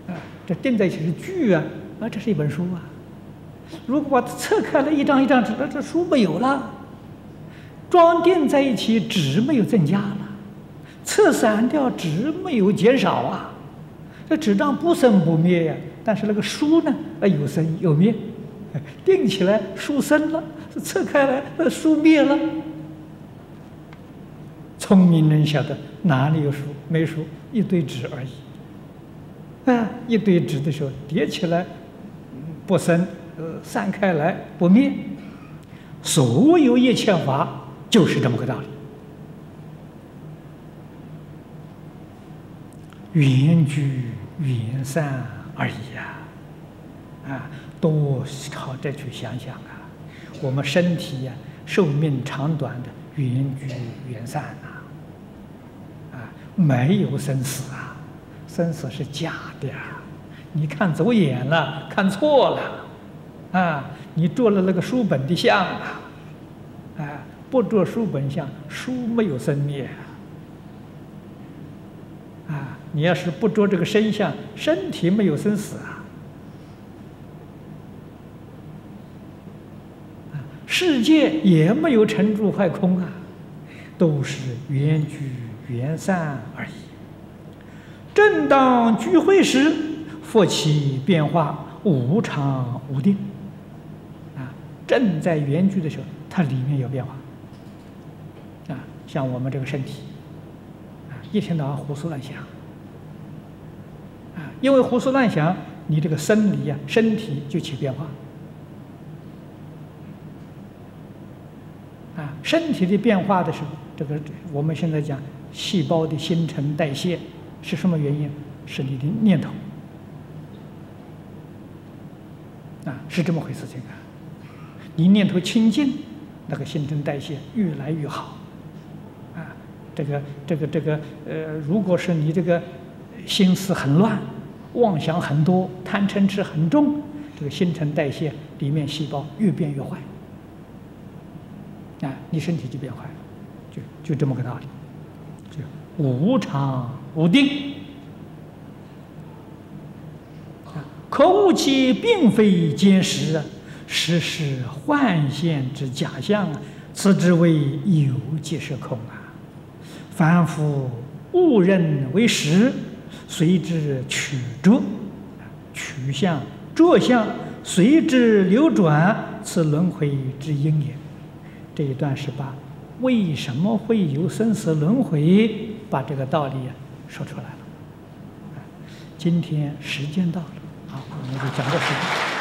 啊，这钉在一起是聚啊。啊，这是一本书啊！如果把它侧开了一张一张纸，那这书没有了。装订在一起，纸没有增加了；侧散掉，纸没有减少啊。这纸张不生不灭呀，但是那个书呢，啊有生有灭。定起来，书生了；侧开来，书灭了。聪明人晓得哪里有书？没书，一堆纸而已。啊，一堆纸的时候叠起来。不生，呃，散开来不灭，所有一切法就是这么个道理，缘聚缘散而已呀，啊，多靠这去想想啊，我们身体呀，寿命长短的缘聚缘散呐，啊，没有生死啊，生死是假的啊。你看走眼了，看错了，啊！你做了那个书本的像啊，啊！不做书本像，书没有生灭啊！你要是不做这个身相，身体没有生死啊！啊，世界也没有成住坏空啊，都是缘聚缘散而已。正当聚会时。复起变化，无常无定，啊，正在圆聚的时候，它里面有变化，啊，像我们这个身体，啊，一天到晚胡思乱想，啊，因为胡思乱想，你这个生理呀，身体就起变化，啊，身体的变化的时候，这个我们现在讲细胞的新陈代谢是什么原因？是你的念头啊，是这么回事情啊。你念头清净，那个新陈代谢越来越好啊。这个这个这个呃，如果是你这个心思很乱，妄想很多，贪嗔痴很重，这个新陈代谢里面细胞越变越坏。啊，你身体就变坏了，就就这么个道理，就无常无定。啊，可悟其并非坚实，实是幻现之假象，此之谓有即是空啊。凡夫误认为实，随之取着，取向着相，随之流转，此轮回之因也。这一段是把为什么会有生死轮回，把这个道理说出来了。今天时间到了，好，我们就讲到这里。